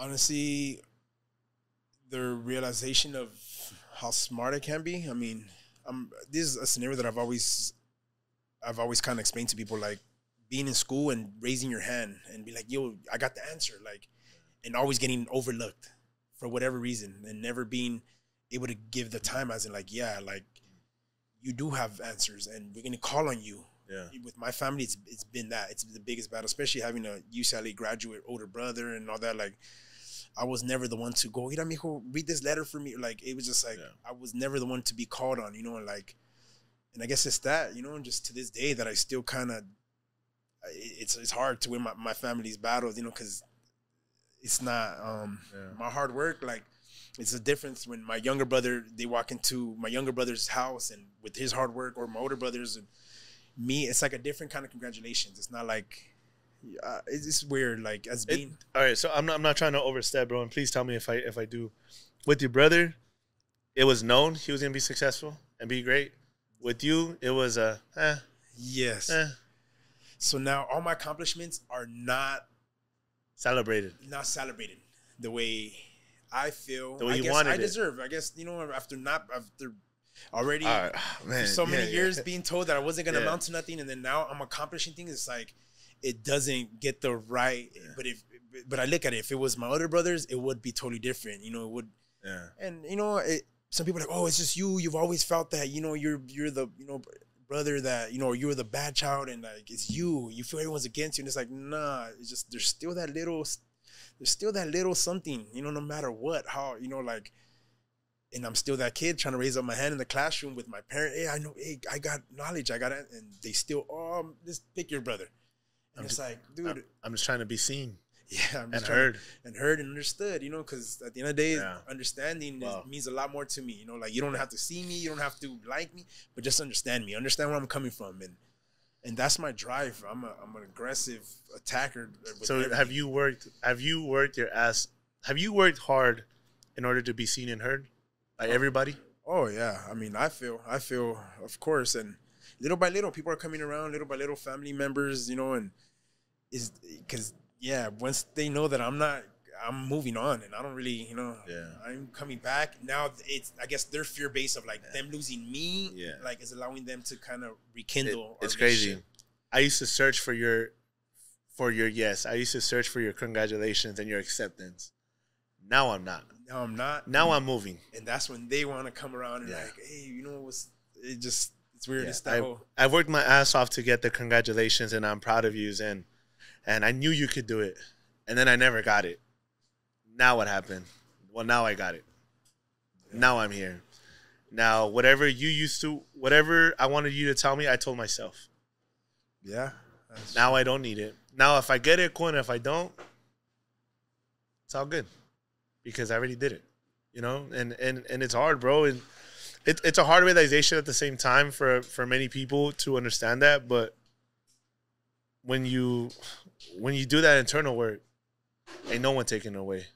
honestly, the realization of how smart I can be. I mean, I'm this is a scenario that I've always, I've always kind of explained to people like being in school and raising your hand and be like, "Yo, I got the answer," like, and always getting overlooked for whatever reason and never being able to give the time as in like, yeah, like you do have answers and we're gonna call on you Yeah. with my family, it's it's been that. It's the biggest battle, especially having a UCLA graduate older brother and all that. Like, I was never the one to go, Mira, mijo, read this letter for me. Like, it was just like Yeah. I was never the one to be called on, you know, and like, and I guess it's that, you know, and just to this day that I still kind of, it's it's hard to win my, my family's battles, you know, because it's not um Yeah. my hard work like it's a difference when my younger brother they walk into my younger brother's house and with his hard work or my older brothers and me it's like a different kind of congratulations it's not like uh, it's just weird like as It- being all right, so I'm not, I'm not trying to overstep, bro. And please tell me if I if I do. With your brother, it was known he was gonna be successful and be great. With you, it was a eh, yes eh, so now all my accomplishments are not celebrated. not celebrated the way I feel The way I you guess wanted I it. deserve I guess you know after not after already for man, so many yeah, years being told that I wasn't gonna Yeah. amount to nothing, and then now I'm accomplishing things. It's like it doesn't get the right. But if but I look at it, if it was my other brothers, it would be totally different. You know, it would. Yeah. And you know, it, some people are like, oh, it's just you. You've always felt that. You know, you're you're the you know brother that you know you were the bad child, and like it's you. You feel everyone's against you, and it's like nah. It's just there's still that little, there's still that little something. You know, no matter what, how you know like. And I'm still that kid trying to raise up my hand in the classroom with my parent. Hey, I know. Hey, I got knowledge. I got it. And they still, oh, just pick your brother. And I'm it's just- like, dude, I'm, I'm just trying to be seen yeah, I'm and just trying- heard. and heard and understood, you know, because at the end of the day, Yeah. understanding is- Wow. means a lot more to me. You know, like you don't have to see me, you don't have to like me, but just understand me, understand where I'm coming from, and and that's my drive. I'm a I'm an aggressive attacker. So everything. have you worked? Have you worked your ass? Have you worked hard in order to be seen and heard by oh. everybody? Oh yeah, I mean, I feel, I feel, of course, and little by little, people are coming around, little by little, family members, you know, and is because yeah, once they know that I'm not, I'm moving on, and I don't really, you know, Yeah. I'm coming back now. It's I guess their fear base of like them losing me, Yeah. like is allowing them to kind of rekindle. our it's crazy. I used to search for your for your yes. I used to search for your congratulations and your acceptance. Now I'm not. Now I'm not. Now I'm moving. and that's when they want to come around and Yeah. like, hey, you know what's it just it's weird. Yeah, It's that I, whole I worked my ass off to get the congratulations and I'm proud of you and and I knew you could do it. And then I never got it. Now what happened? Well now I got it. Now I'm here. Now whatever you used to whatever I wanted you to tell me, I told myself. yeah. Now I don't need it. Now if I get it, cool, and if I don't, it's all good. Because I already did it. You know? And and and it's hard, bro. And it, it's a hard realization at the same time for for many people to understand that, but when you when you do that internal work, ain't no one taking it away.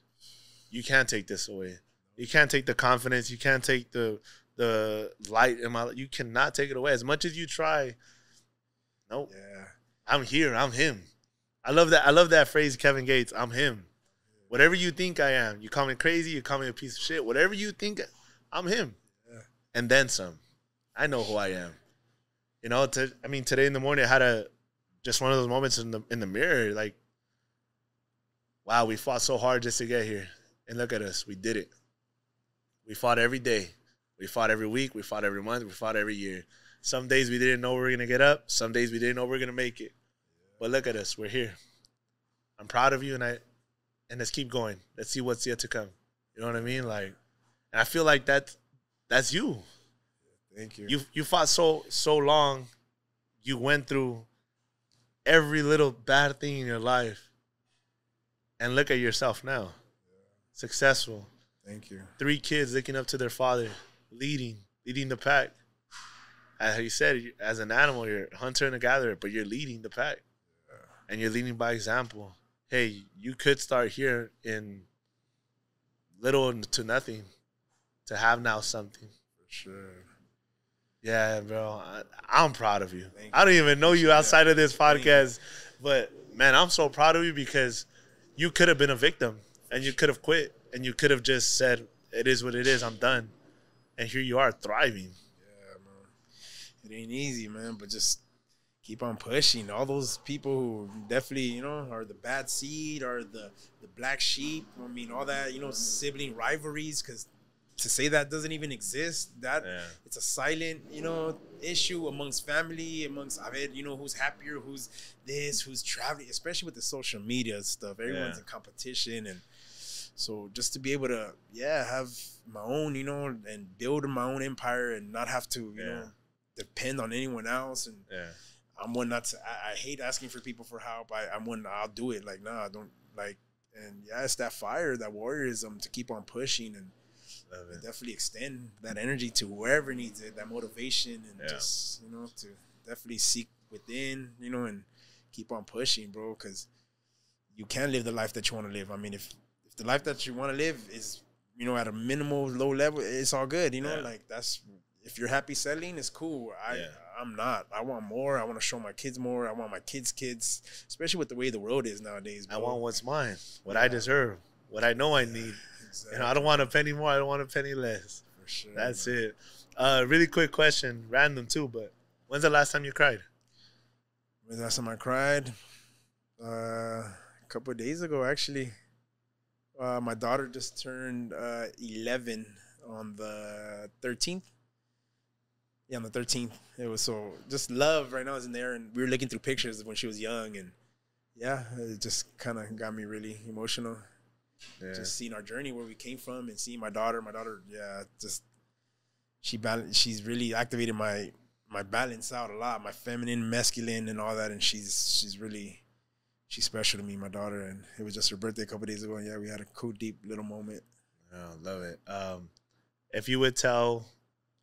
You can't take this away. You can't take the confidence. You can't take the the light in my. You cannot take it away. As much as you try, nope. Yeah. I'm here. I'm him. I love that. I love that phrase, Kevin Gates. I'm him. Whatever you think I am, you call me crazy, you call me a piece of shit. Whatever you think, I'm him, Yeah. and then some. I know who I am. You know. To, I mean, today in the morning, I had a just one of those moments in the in the mirror. Like, wow, we fought so hard just to get here, and look at us. We did it. We fought every day. We fought every week. We fought every month. We fought every year. Some days we didn't know we were gonna get up. Some days we didn't know we were gonna make it. But look at us, we're here. I'm proud of you, and I, and let's keep going. Let's see what's yet to come. You know what I mean? Like, and I feel like that, that's you. Thank you. You you fought so so long. You went through every little bad thing in your life, and look at yourself now. Successful, Thank you. three kids looking up to their father, leading, leading the pack. As you said, as an animal, you're a hunter and a gatherer, but you're leading the pack, and you're leading by example. Hey, you could start here in little to nothing, to have now something. For sure. Yeah, bro, I, I'm proud of you. Thank I don't even know you outside of this podcast, but man, I'm so proud of you because you could have been a victim and you could have quit and you could have just said, "It is what it is. I'm done," and here you are thriving. Yeah, man. It ain't easy, man, but just keep on pushing. All those people who definitely, you know, are the bad seed, are the the black sheep. I mean, all that, you know, sibling rivalries. Because to say that doesn't even exist, that Yeah. it's a silent, you know, issue amongst family, amongst I mean, you know, who's happier, who's this, who's traveling, especially with the social media stuff. Everyone's Yeah. in competition and. So just to be able to, yeah, have my own, you know, and build my own empire and not have to, you Yeah. know, depend on anyone else. And Yeah, I'm one not to. I, I hate asking for people for help. I, I'm one. I'll do it. Like nah, I don't like. And yeah, it's that fire, that warriorism to keep on pushing and, and definitely extend that energy to whoever needs it. That motivation and Yeah. just you know to definitely seek within, you know, and keep on pushing, bro. Because you can live the life that you want to live. I mean, if if the life that you want to live is you know at a minimal low level, it's all good. You know, Yeah. like that's if you're happy settling, it's cool. I Yeah. I'm not. I want more. I want to show my kids more. I want my kids' kids, especially with the way the world is nowadays. I want what's mine, what I deserve, what I know I need. Exactly. You know, I don't want a penny more. I don't want a penny less. For sure, That's man. it. Uh, really quick question, random too, but when's the last time you cried? When the last time I cried, Uh, a couple of days ago, actually. Uh, my daughter just turned uh, 11 on the 13th. Yeah, on the 13th. It was so just love right now is in there, and we were looking through pictures of when she was young, and yeah, it just kind of got me really emotional. Yeah. Just seeing our journey where we came from, and seeing my daughter. My daughter, yeah, just she balance. She's really activated my my balance out a lot, my feminine, masculine, and all that, and she's she's really she's special to me, my daughter, and it was just her birthday a couple days ago. And yeah, we had a cool, deep little moment. Oh, love it. Um, if you would tell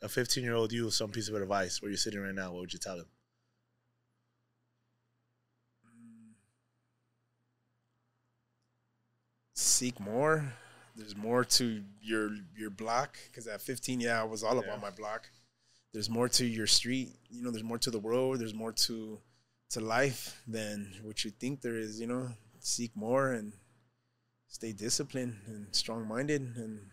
a 15 year old you some piece of advice where you're sitting right now, what would you tell them? Seek more. There's more to your your block because at 15, yeah, I was all Yeah. about my block. There's more to your street. You know, there's more to the world. There's more to to life than what you think there is. You know, seek more and stay disciplined and strong minded and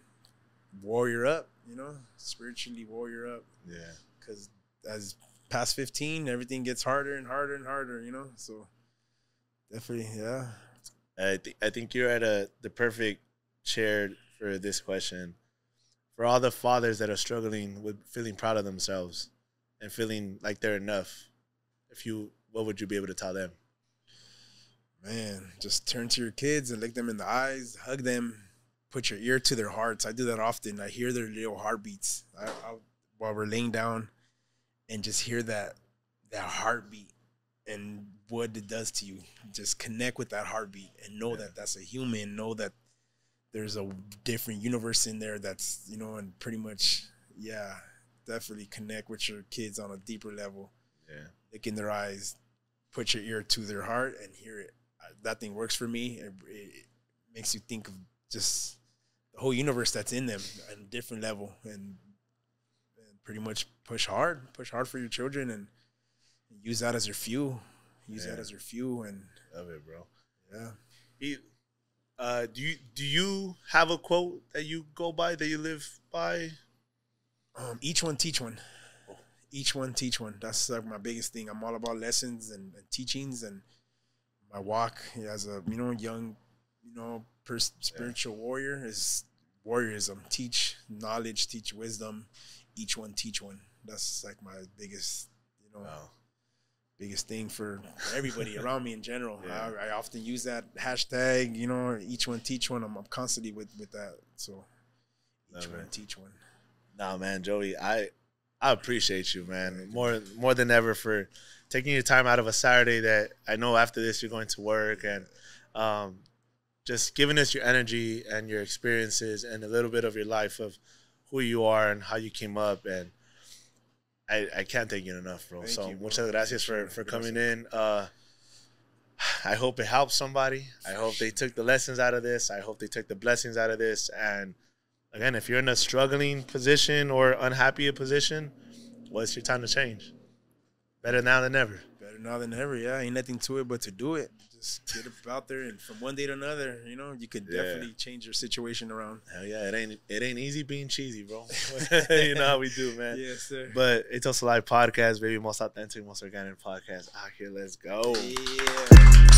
warrior up. You know, spiritually warrior up. Yeah. because as past 15 everything gets harder and harder and harder you know so definitely yeah I, th- I think you're at a the perfect chair for this question. For all the fathers that are struggling with feeling proud of themselves and feeling like they're enough, if you, what would you be able to tell them? man just turn to your kids and look them in the eyes hug them put your ear to their hearts i do that often i hear their little heartbeats I, I, while we're laying down and just hear that that heartbeat and what it does to you just connect with that heartbeat and know Yeah. that that's a human know that there's a different universe in there that's you know and pretty much yeah definitely connect with your kids on a deeper level Yeah. look in their eyes, put your ear to their heart, and hear it. That thing works for me. It, it makes you think of just the whole universe that's in them on a different level, and, and pretty much push hard, push hard for your children, and use that as your fuel. Use that as your fuel, and Love it, bro. yeah. He, uh, do you do you have a quote that you go by that you live by? Um, each one teach one. Each one teach one. That's like my biggest thing. I'm all about lessons and, and teachings and my walk as a you know young, you know, pers- spiritual warrior is warriorism. Teach knowledge, teach wisdom. Each one teach one. That's like my biggest, you know, Wow. Biggest thing for everybody around me in general. Yeah. I, I often use that hashtag. You know, each one teach one. I'm, I'm constantly with with that. So each Love one it. teach one. Nah, man, Joey, I I appreciate you, man, more more than ever for taking your time out of a Saturday that I know after this you're going to work and um, just giving us your energy and your experiences and a little bit of your life of who you are and how you came up and I, I can't thank you enough, bro. Thank so you, bro. muchas gracias for, for coming in. Uh, I hope it helps somebody. I hope they took the lessons out of this. I hope they took the blessings out of this. And again, if you're in a struggling position or unhappy a position, well, it's your time to change. Better now than ever. Better now than ever, yeah. Ain't nothing to it but to do it just get about there and from one day to another, you know, you can definitely yeah. change your situation around. Hell yeah, it ain't it ain't easy being cheesy, bro. you know how we do, man. Yes, sir. But it's also live podcast, baby, most authentic, most organic podcast out here. Let's go. Yeah.